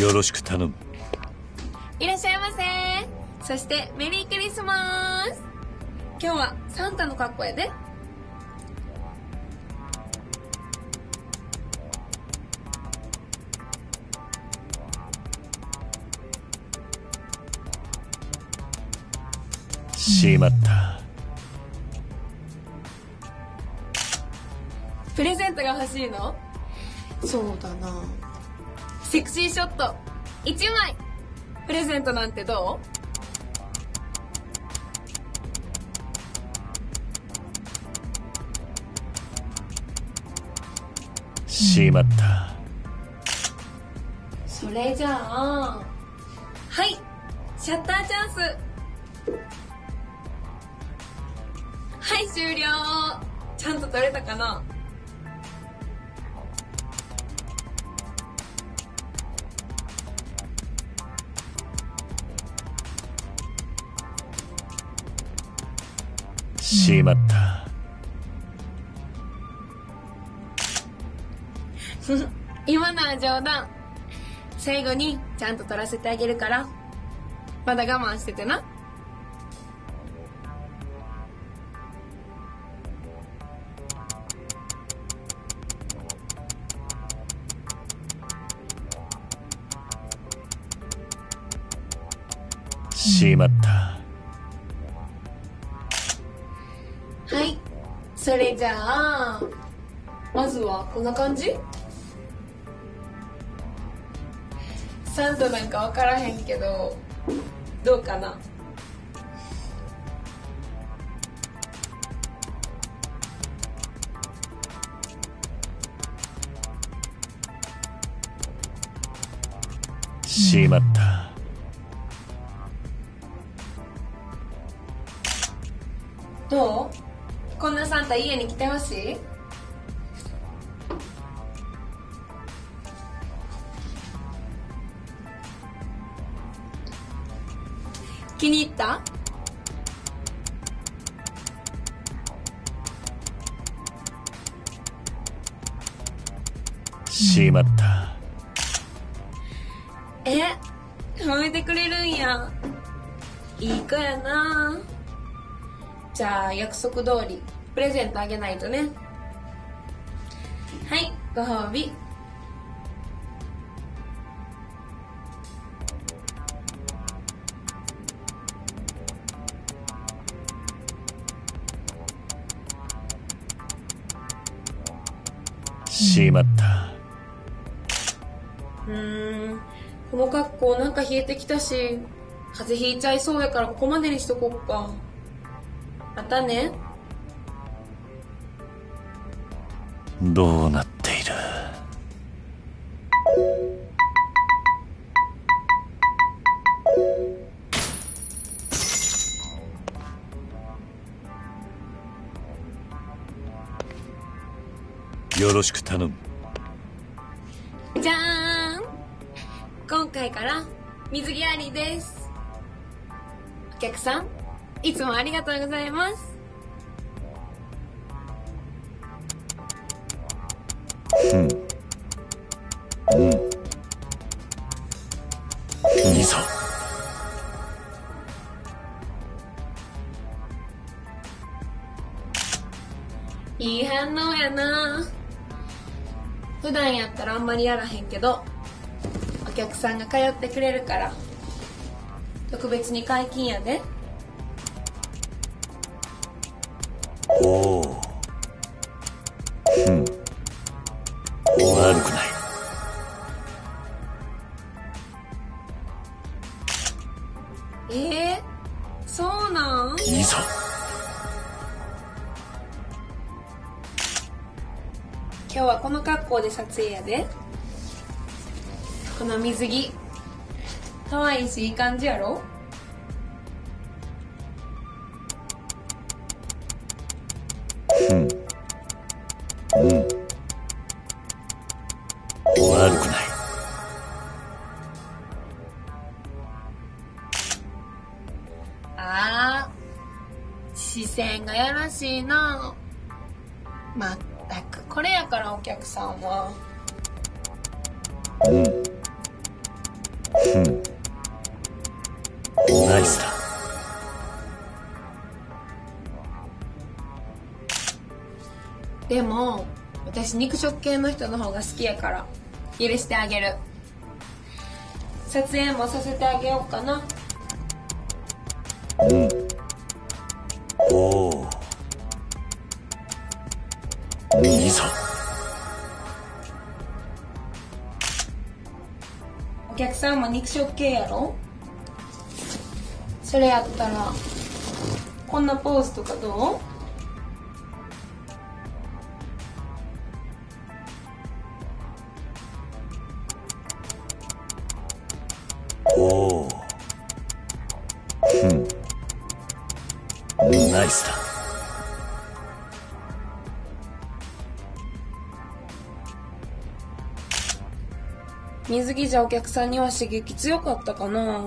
よろしく頼む。いらっしゃいませ。そしてメリークリスマス。今日はサンタの格好やで。しまった。プレゼントが欲しいの？そうだなセクシーショット。1枚。プレゼントなんてどしまった。うそれじゃあ。はい。シャッターチャンス。はい終了。ちゃんと撮れたかな？しまった。今のは冗談。最後にちゃんと撮らせてあげるから。まだ我慢しててな。しまっじゃあまずはこんな感じ？サンタなんか分からへんけどどうかな？しまっこんなサンタ家に来てほしい？気に入った？しまった。え褒めてくれるんや。いい子やな。じゃあ約束通りプレゼントあげないとね。はいご褒美。しまった。うーん。この格好なんか冷えてきたし風邪ひいちゃいそうやからここまでにしとこっか。またねどうなっている？よろしく頼む。じゃーん。今回から水着ありです。お客さんいつもありがとうございます。んまりやらへんけどお客さんが通ってくれるから特別に解禁やで。ね格好で撮影やで。この水着。可愛いしいい感じやろ。うん。うん。悪くない。あー。視線がやらしいなまっお客さんは。う。んうん。ナイスだ。でも私肉食系の人の方が好きやから許してあげる。撮影もさせてあげようかなお客さんも肉食系やろ？それやったらこんなポーズとかどう？水着じゃお客さんには刺激強かったかな。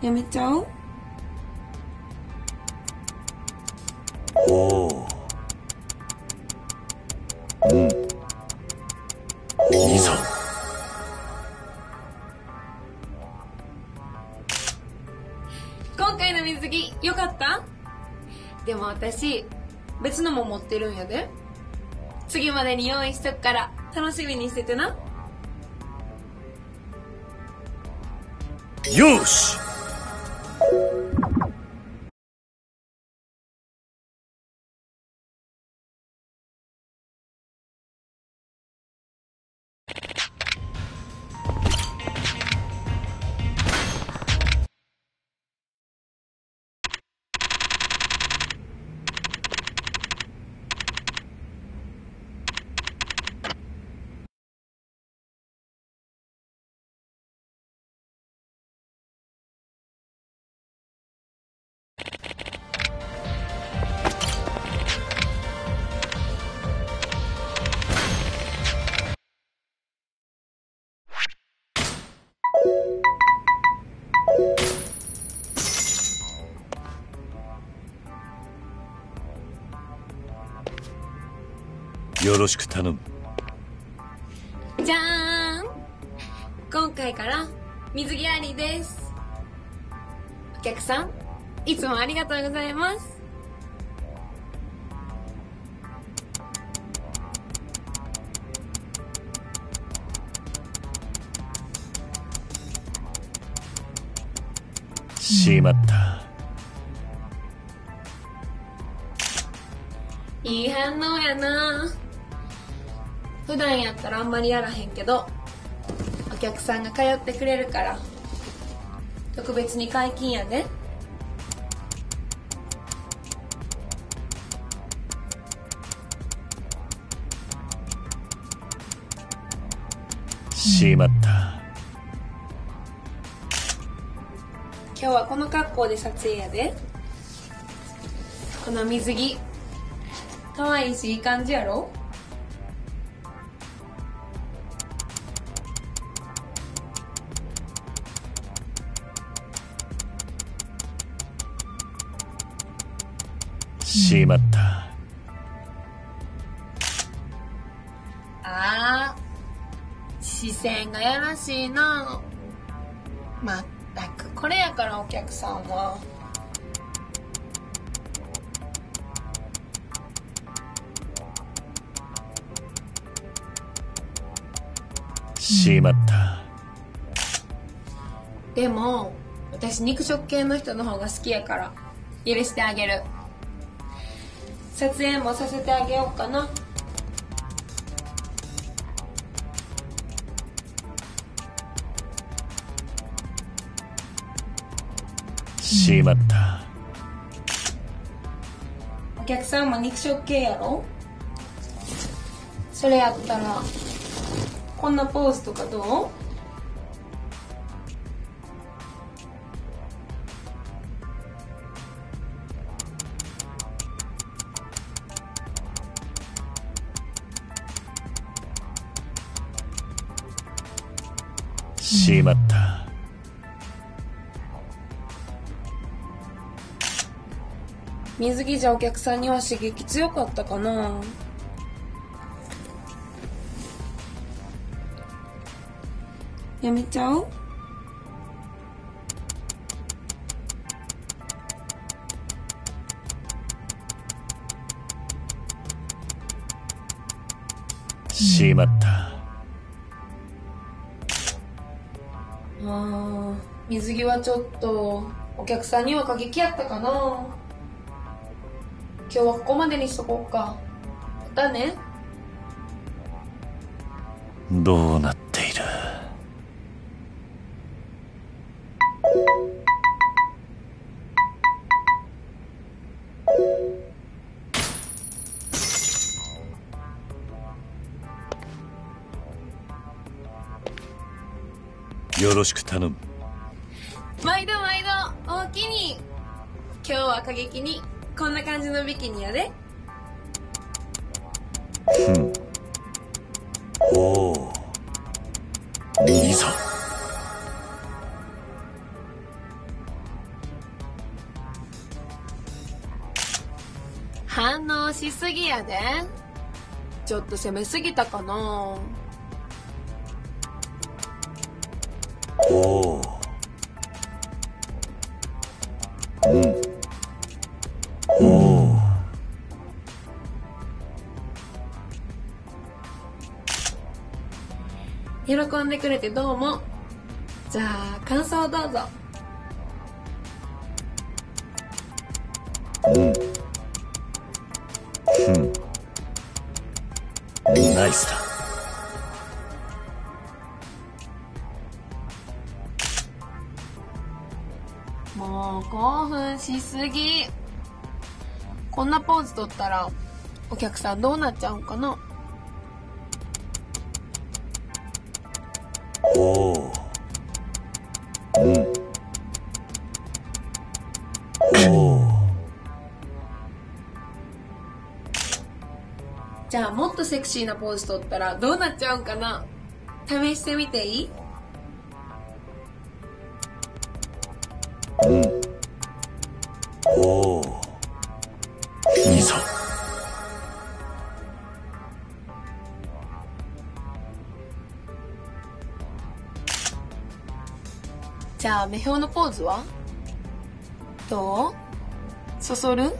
やめちゃう？おおうん。いいぞ今回の水着よかった？でも私別のも持ってるんやで次までに用意しとくから楽しみにしててな。よし。よろしく頼む。じゃーん。今回から水着ありです。お客さんいつもありがとうございます。しまった。いい反応やな普段やったらあんまりやらへんけどお客さんが通ってくれるから特別に解禁やでしまった。今日はこの格好で撮影やで。この水着。可愛いしいい感じやろ？悩ましいな。まったくこれやからお客さんは。しまった、うん、でも私肉食系の人の方が好きやから許してあげる。撮影もさせてあげようかな。しまった。お客さんも肉食系やろ？それやったらこんなポーズとかどう？水着じゃお客さんには刺激強かったかな。やめちゃう。しまった。あー水着はちょっとお客さんには過激やったかな今日はここまでにしとこうか。またね。どうなっている？よろしく頼む。毎度毎度おおきに。今日は過激にこんな感じのビキニやで。おおいざ反応しすぎやで。ちょっと攻めすぎたかな喜んでくれてどうも。じゃあ感想どうぞ。うん。うんナイスだ。もう興奮しすぎ。こんなポーズ取ったらお客さんどうなっちゃうんかなじゃあもっとセクシーなポーズ取ったらどうなっちゃうんかな？試してみていい？うん。おおいいぞ。じゃあ目標のポーズは？どう？そそる？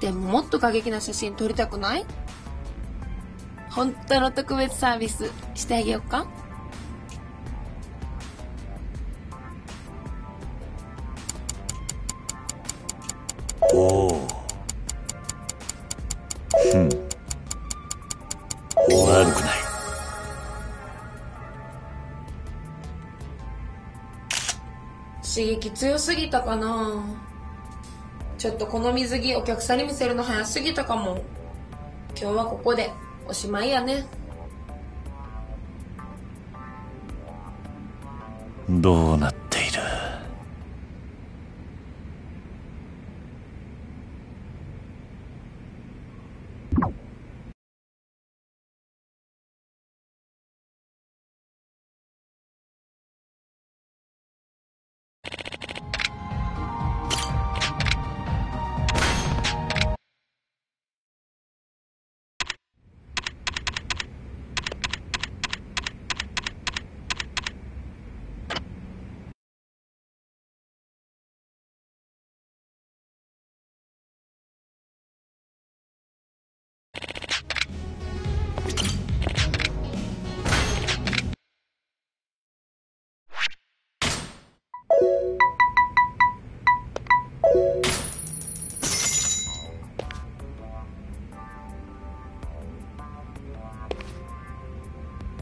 でももっと過激な写真撮りたくない？本当の特別サービスしてあげようか？おおうん。悪くない。刺激強すぎたかなちょっとこの水着お客さんに見せるの早すぎたかも。今日はここでおしまいやね。どうな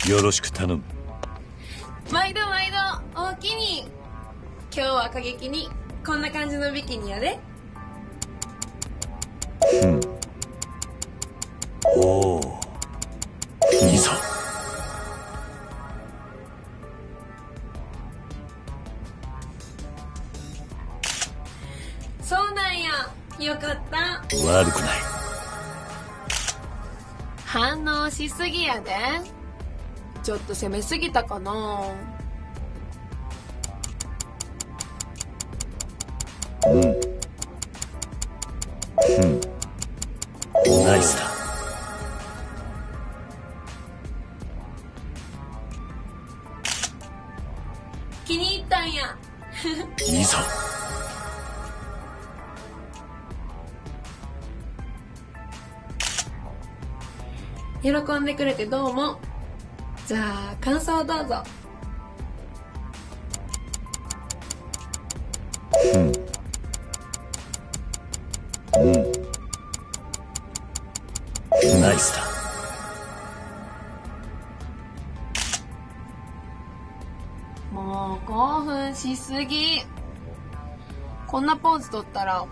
よろしく頼む。毎度毎度おおきに。今日は過激に。こんな感じのビキニやで。ちょっと攻めすぎたかな。でくれてどうも。じゃあ感想をどうぞ。うん。うん。ナイスだもう興奮しすぎこん。なポーズ取ったら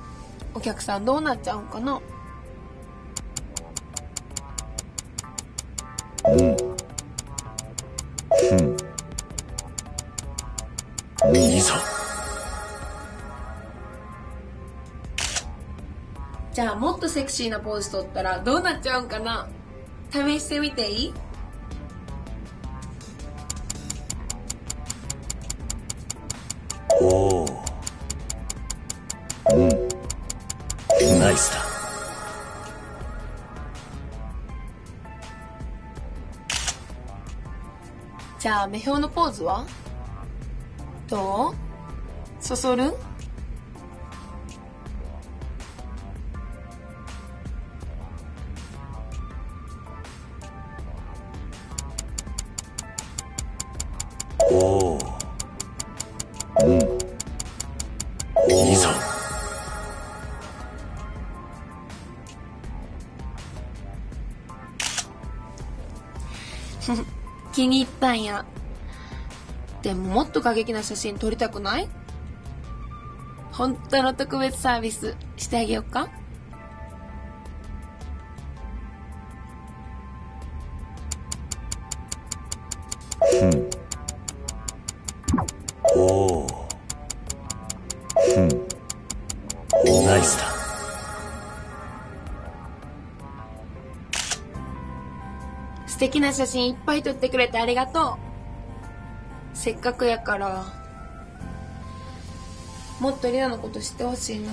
お客さん。どうなっちゃうん。かなシーなポーズ取ったらどうなっちゃうんかな？試してみていい？おおうん。ナイスだ。じゃあ目標のポーズは？どう？そそるおに行ったんや。でももっと過激な写真撮りたくない？本当の特別サービスしてあげようか？な写真いっぱい撮ってくれてありがとう。せっかくやからもっとリナのこと知ってほしいな。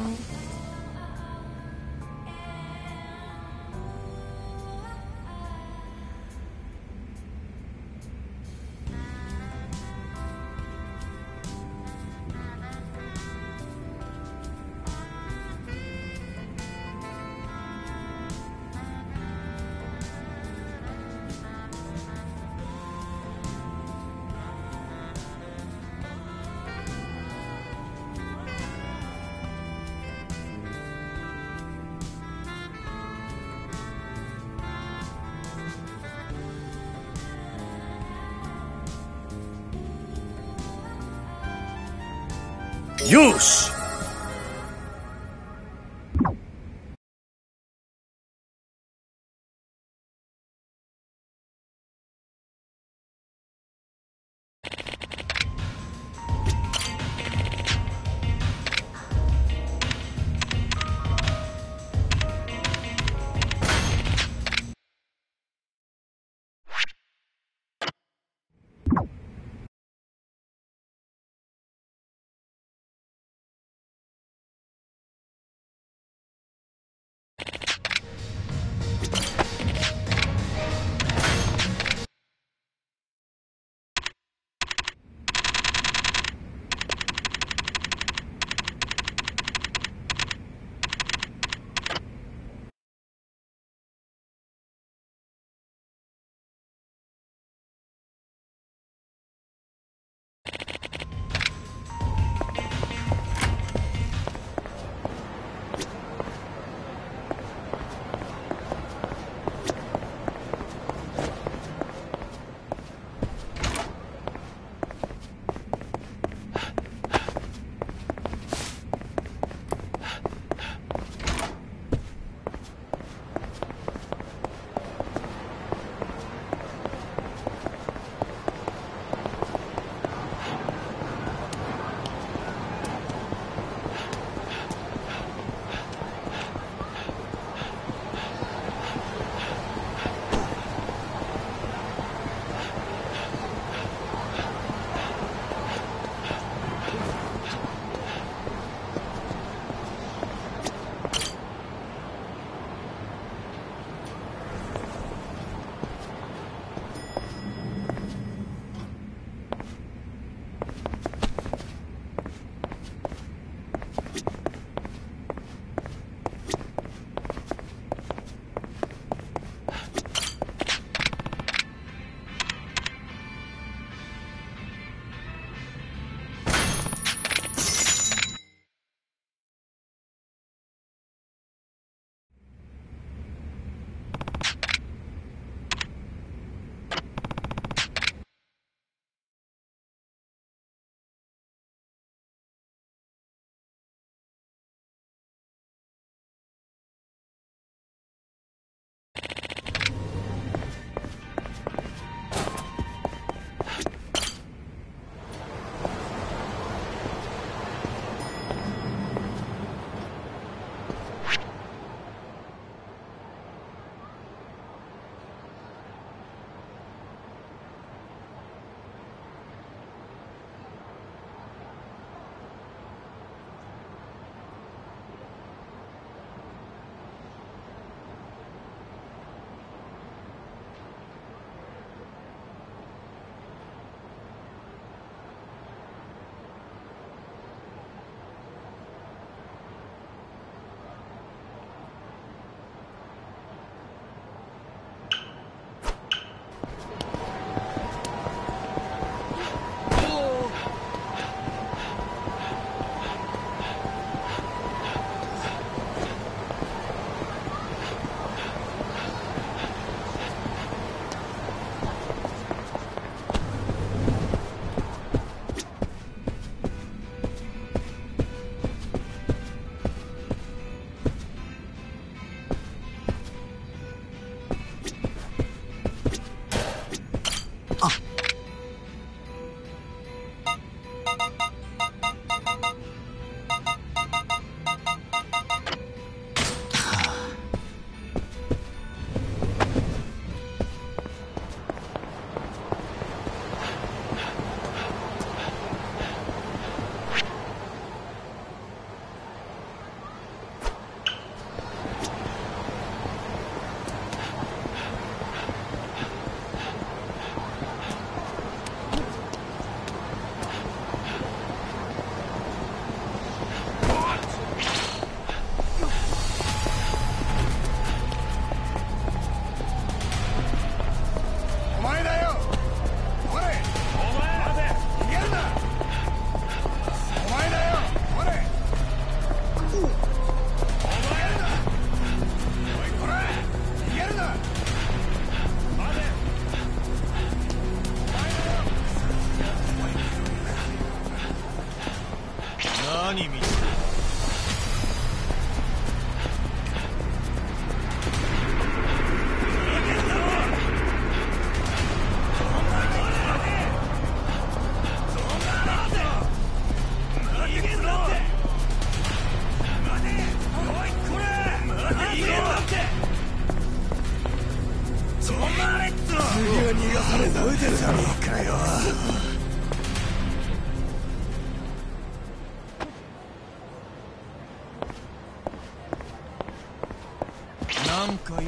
よ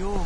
なん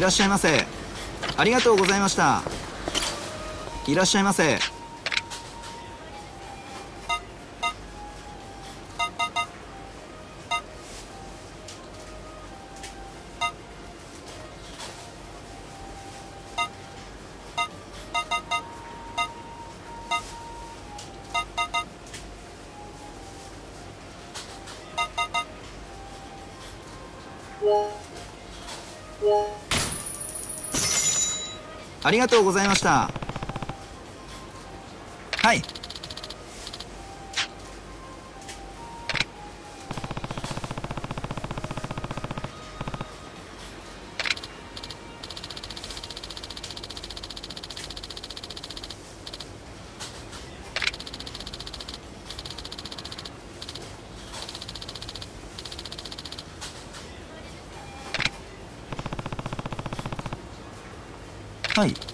いらっしゃいませ。ありがとうございました。いらっしゃいませ。ありがとうございました。はい。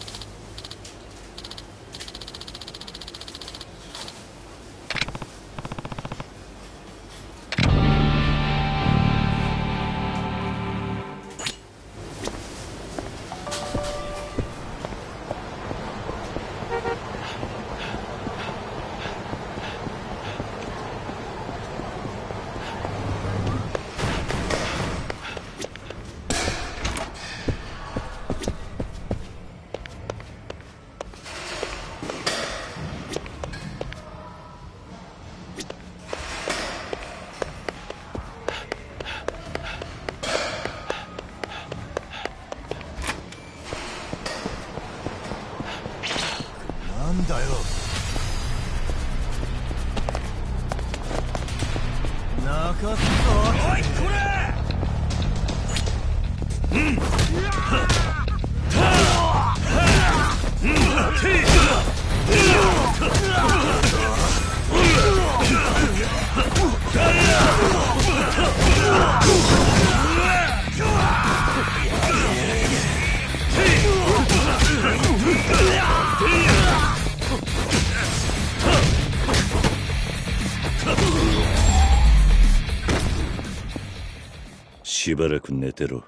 なんだよ。なかった。おいこれうわっしばらく寝てろ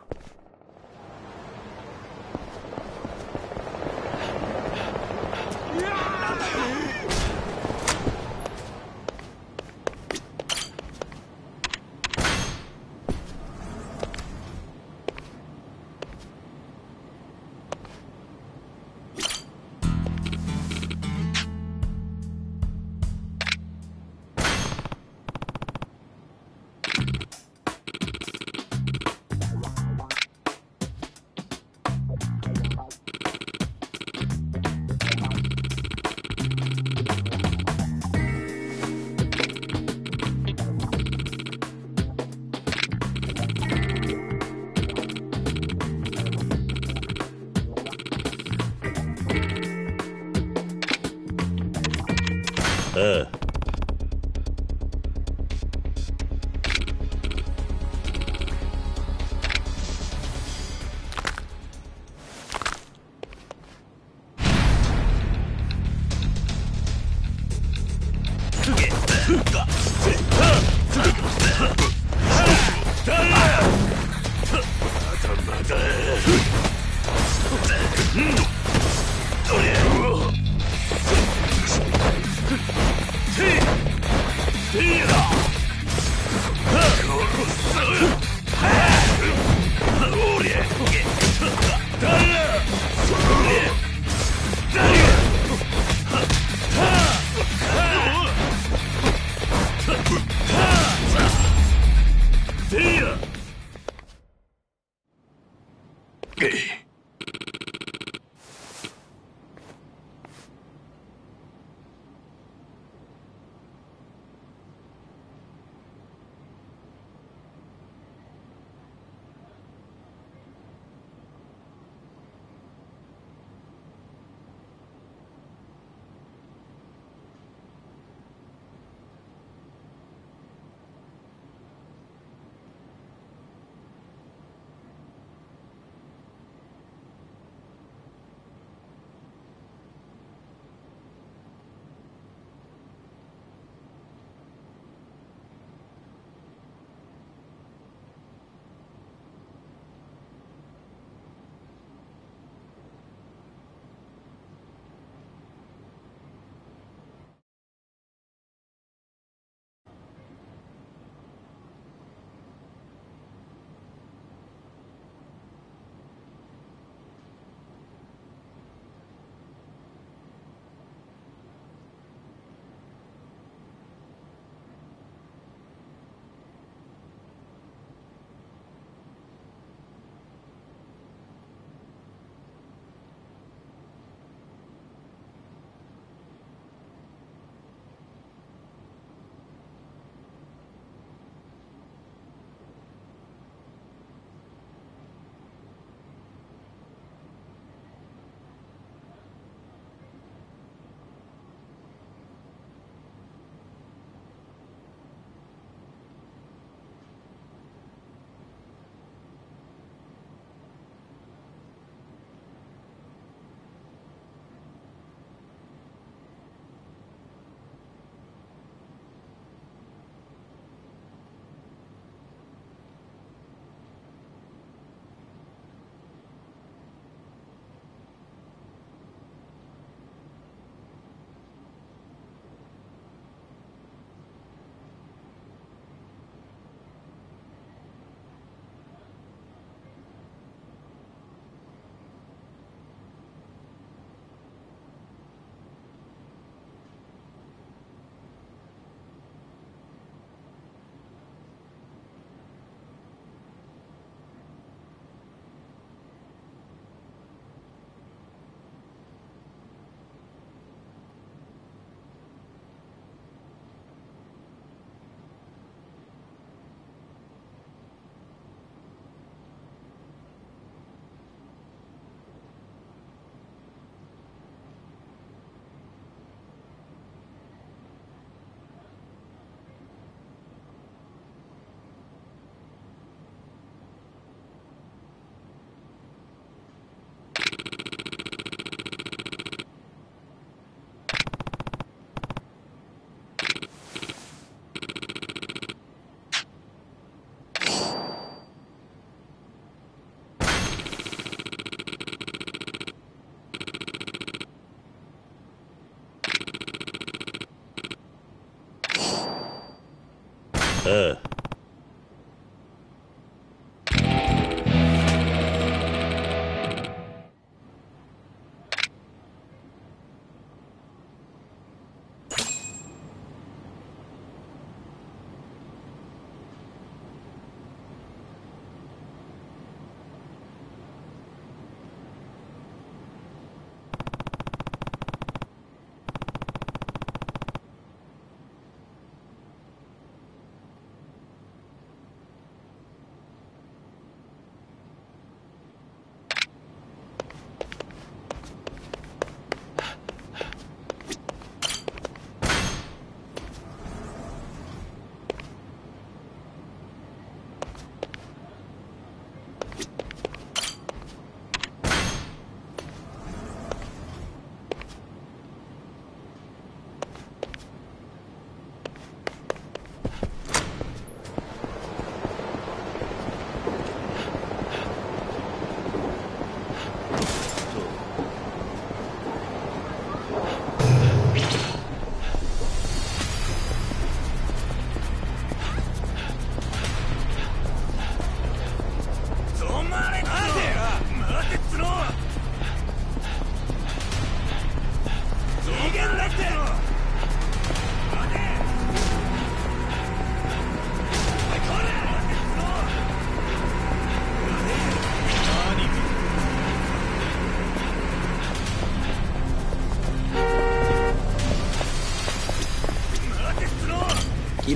あ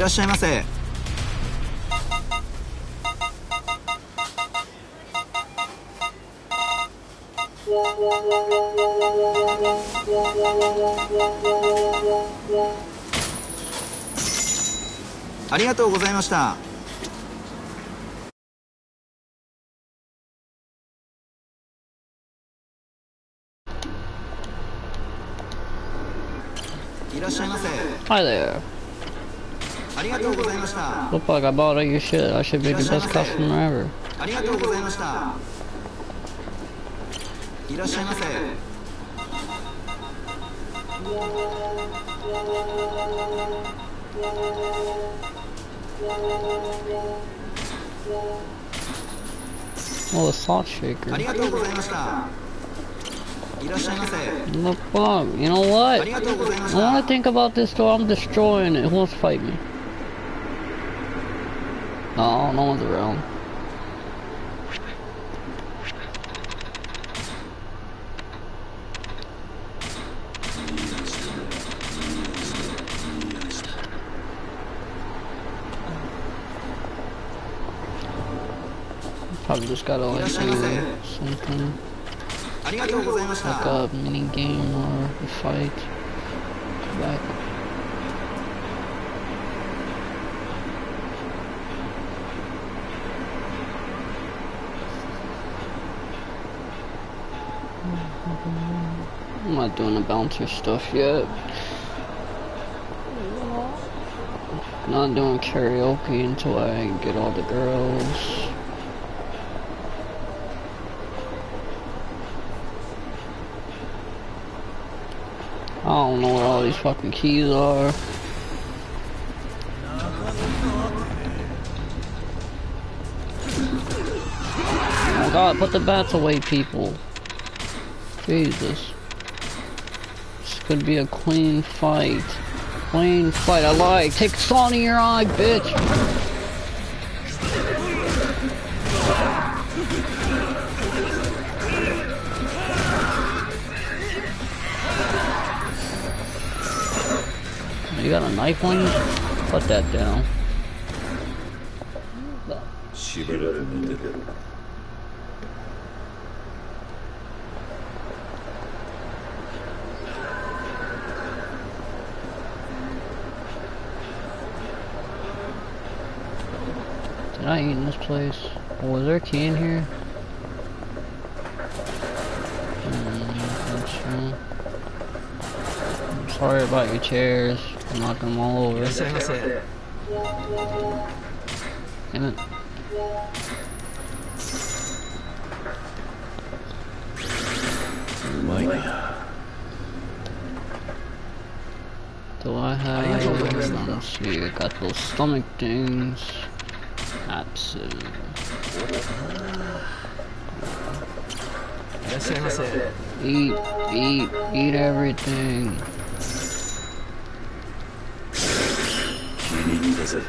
らっしゃいませ。ありがとうございました。いらっしゃいませ。Hi there. Look like I bought all your shit. I should be the best customer ever. Oh, the salt shaker. Look, fuck. You know what? I want to think about this store. I'm destroying it. Who wants to fight me? Oh, no one's around. Probably just gotta like do something. Like a mini game or a fight. I'm not doing the bouncer stuff yet. Not doing karaoke until I get all the girls. I don't know where all these fucking keys are. Oh god, put the bats away, people. Jesus. This could be a clean fight. Clean fight, I like. Take salt in your eye, bitch. You got a knife on you? Put that down. in this place. Was oh, there a key in here? Hmm, I'm sorry about your chairs. I'm knocking them all over. That's it, that's. Damn it. Mike. Do I have... Let's see, I got those stomach things. Absent. いらっしゃいませ Eat, eat, eat everything. 気に入ったぜ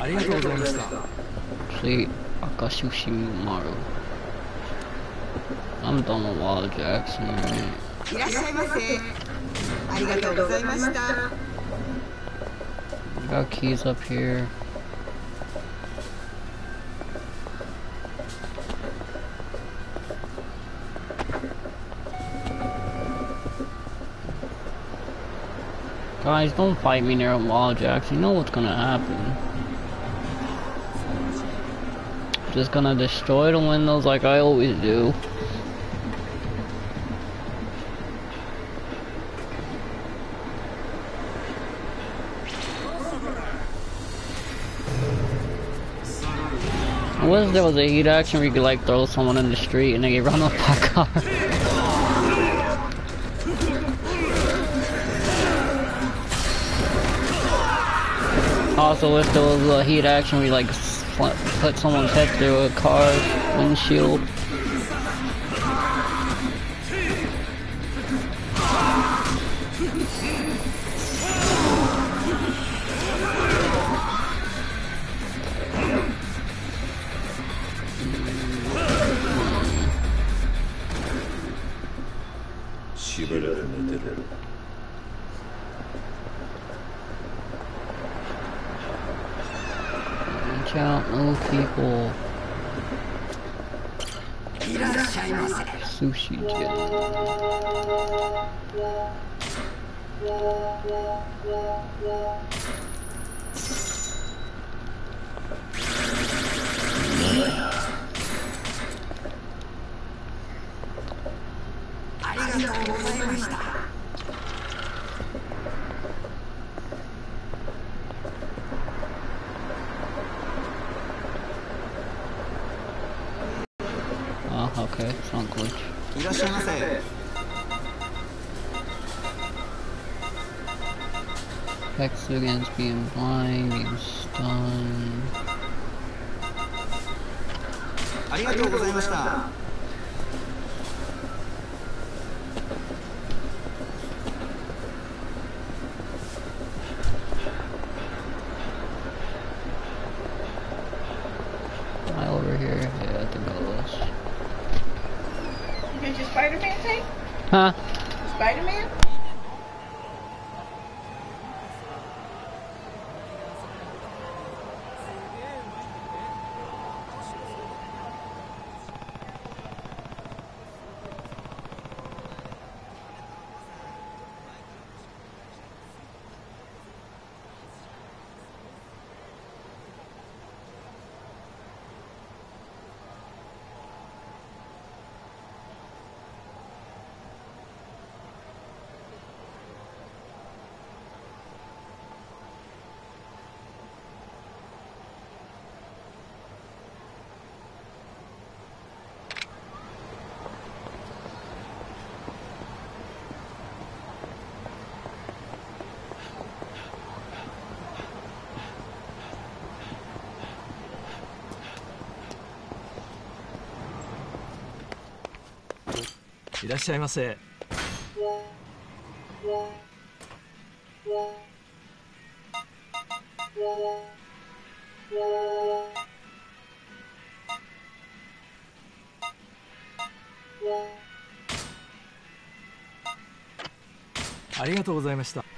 ありがとうございました See, Akasushi Maru. I'm done with Wild Jackson, right? いらっしゃいませ。ありがとうございました。 Got keys up here. Guys, don't fight me near a wall, Jax. You know what's gonna happen. Just gonna destroy the windows like I always do. I wish there was a heat action where you could like throw someone in the street and they get run off by a car. Also, if there was a heat action where you like put someone's head through a car windshield. Against being blind, being stunned. らっしゃいませ。ありがとうございました。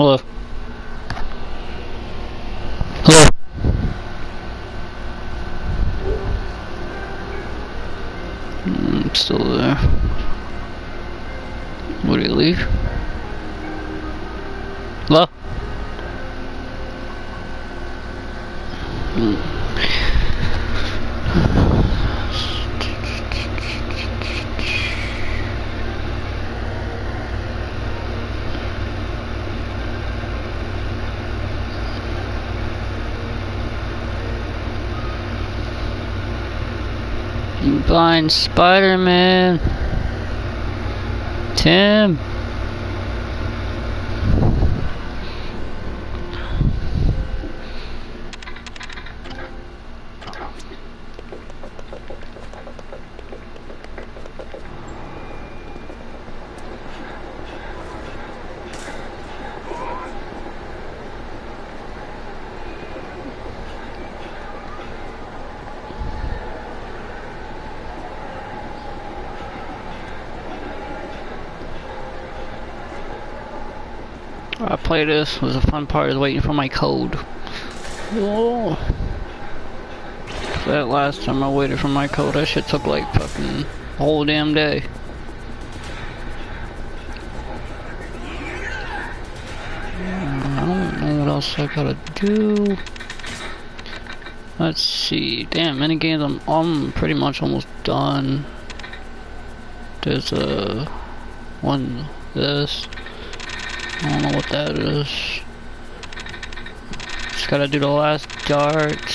Hello. Mm, still there. Would he leave? Hello? You blind Spider-Man. Tim. I play this. Was a fun part is waiting for my code. Oh. That last time I waited for my code, that shit took like fucking whole damn day. I don't know what else I gotta do. Let's see. Damn, many games I'm I'm pretty much almost done. There's a one this. I don't know what that is. Just gotta do the last dart.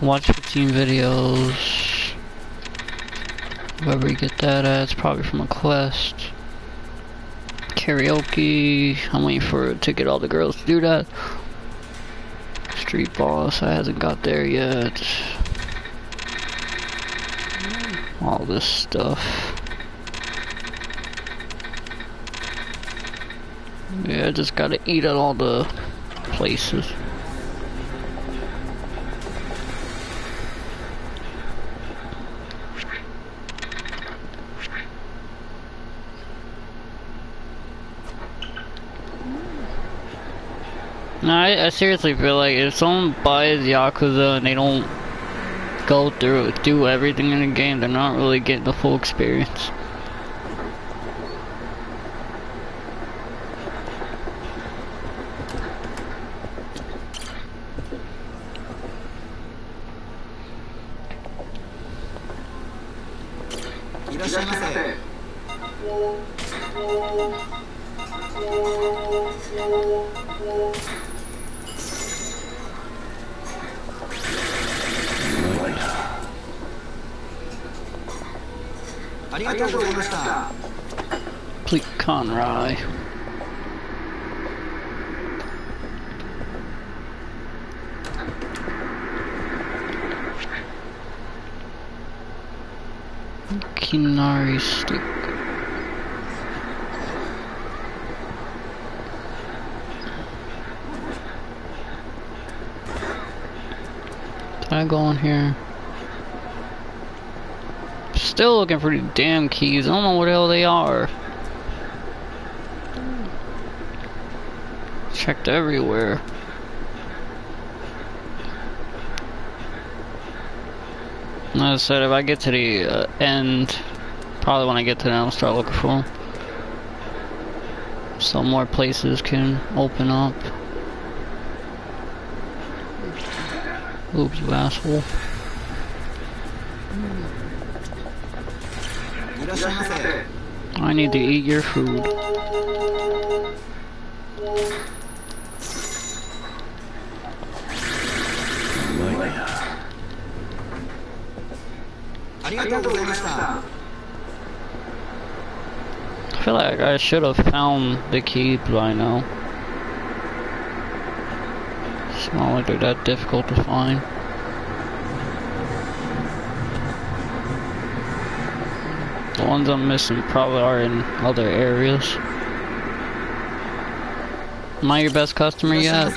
Watch 15 videos. Wherever you get that at, it's probably from a quest. Karaoke. I'm waiting for to get all the girls to do that. Street boss, I hasn't got there yet. All this stuff. Yeah, just gotta eat at all the places. No, I, I seriously feel like if someone buys Yakuza and they don't go through do everything in the game, they're not really getting the full experience. Still looking for the damn keys. I don't know what the hell they are. Checked everywhere. As I said, if I get to the uh, end, probably when I get to them, I'll start looking for them. So more places can open up. Oops, you asshole. I need to eat your food. I feel like I should have found the key by now. It's not like they're that difficult to find. Ones I'm missing probably are in other areas. Am I your best customer yet?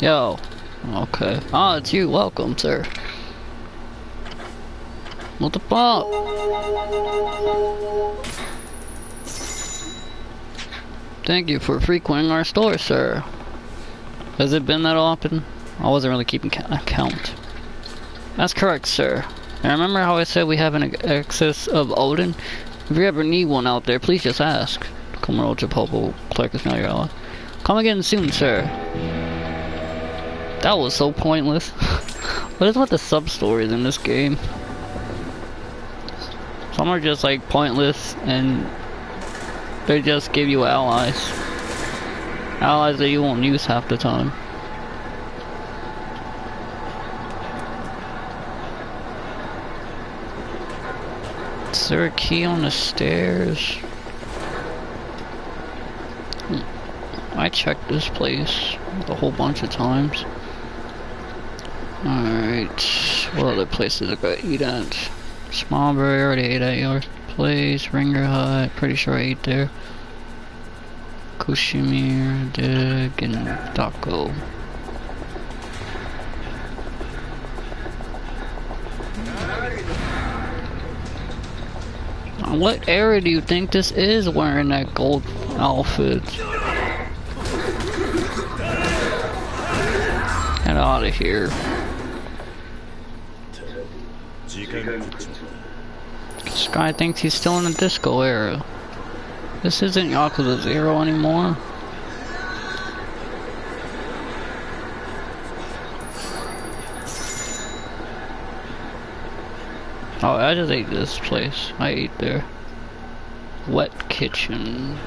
Yo. Okay. Oh, it's you. Welcome, sir. What the fuck? Thank you for frequenting our store, sir. Has it been that often? I wasn't really keeping count. That's correct, sir. And remember how I said we have an excess of Odin? If you ever need one out there, please just ask. Komodo Chipotle, Clark is now your ally. Come again soon, sir. That was so pointless. what is with the sub-stories in this game? Some are just like pointless and they just give you allies. Allies that you won't use half the time. Is there a key on the stairs? I checked this place a whole bunch of times. Alright, what other places I got eat at? Smallberry, already ate at your place. Ringer Hut, pretty sure I ate there. Kushimir, Dig, and Taco. What era do you think this is wearing that gold outfit? Get out of here. This guy thinks he's still in the disco era. This isn't Yakuza Zero anymore. Oh, I just ate this place. I ate there. Wet kitchen.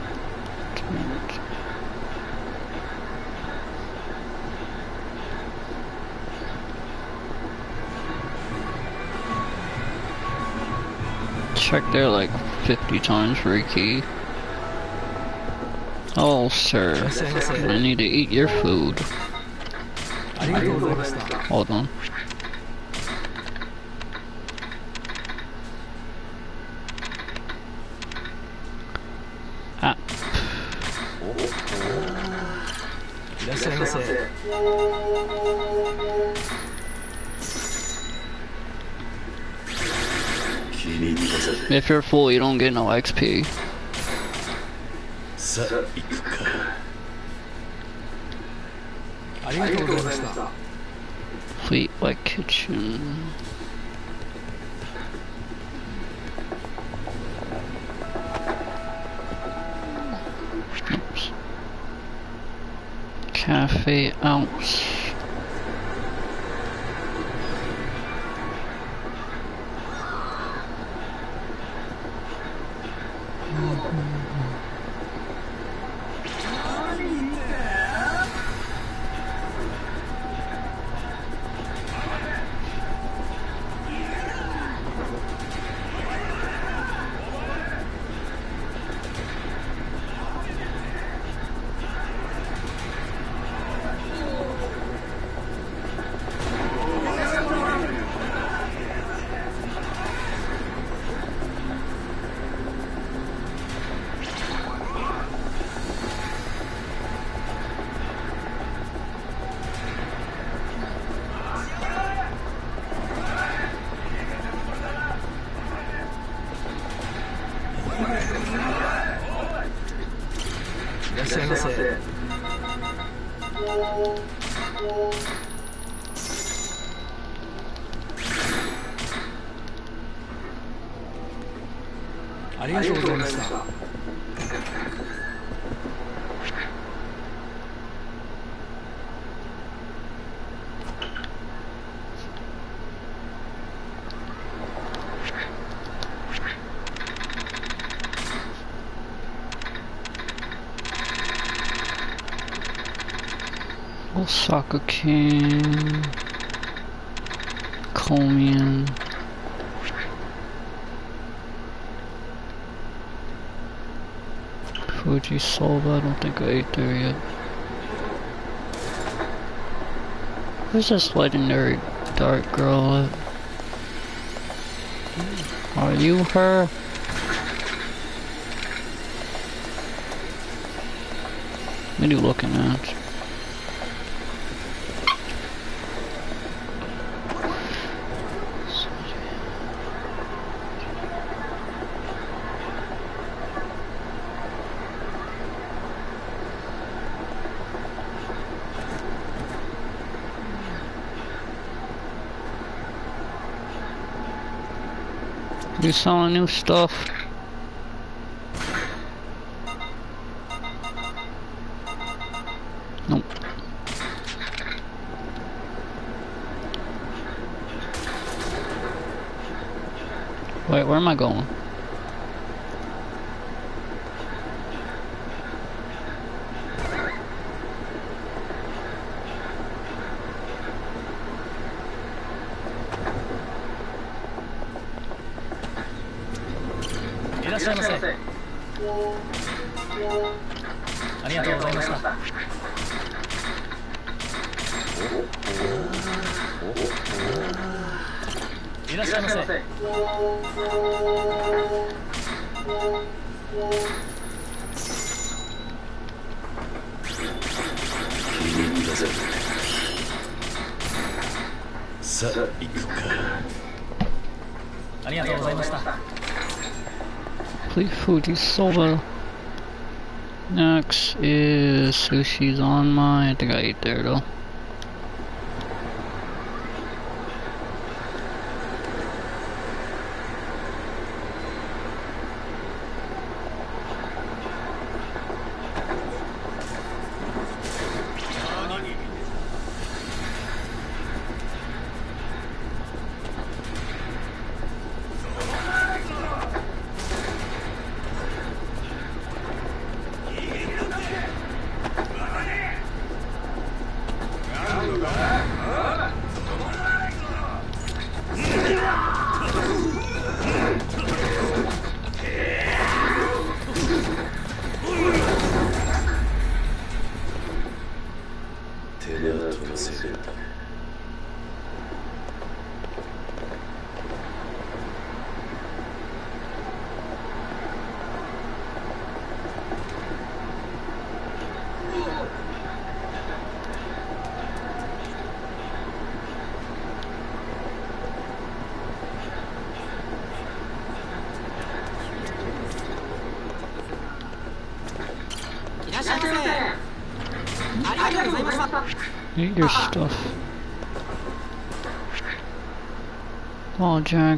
Check there like 50 times for a key. Oh, sir. I need to eat your food. Hold on. If you're full, you don't get no XP. さあ行くかありがとうございました Fleet Wet Kitchen. Oops. Cafe Ounce. Osaka King, Comian. Fuji Soba, I don't think I ate there yet. Where's this legendary dark girl at? Are you her? What are you looking at? We selling new stuff. Nope. Wait, where am I going? Soba. Next is sushi's on my I think I ate there though.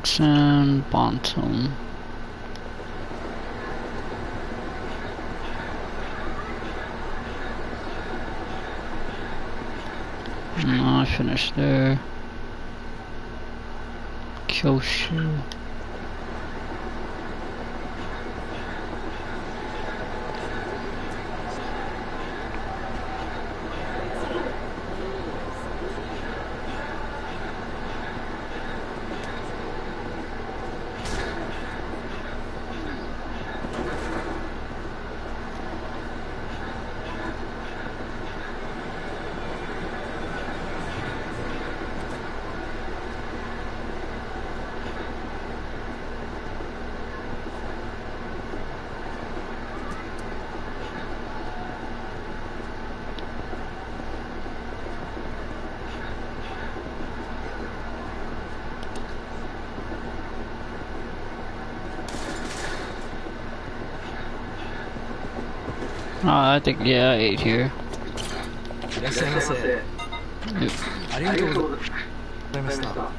Jackson, Bonton. I finished there. Kyoshu. I think, yeah, I ate here. いらっしゃいませ。ありがとうございました。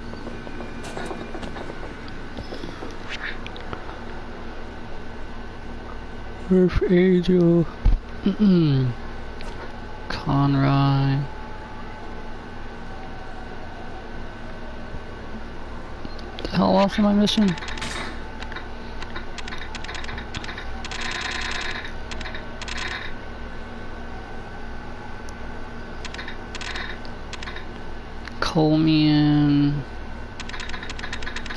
Earth Angel. Mm-mm. Conrad. The hell else am I missing?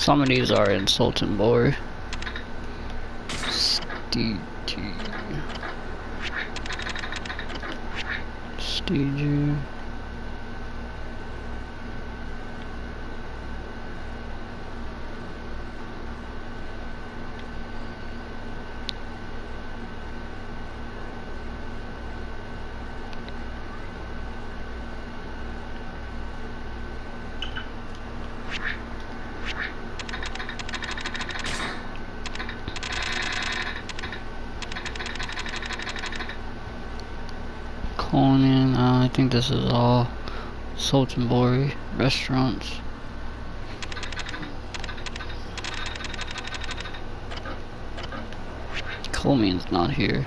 Some of these are insulting, boy. STG. STG. Saltonbury restaurants. Coleman's not here.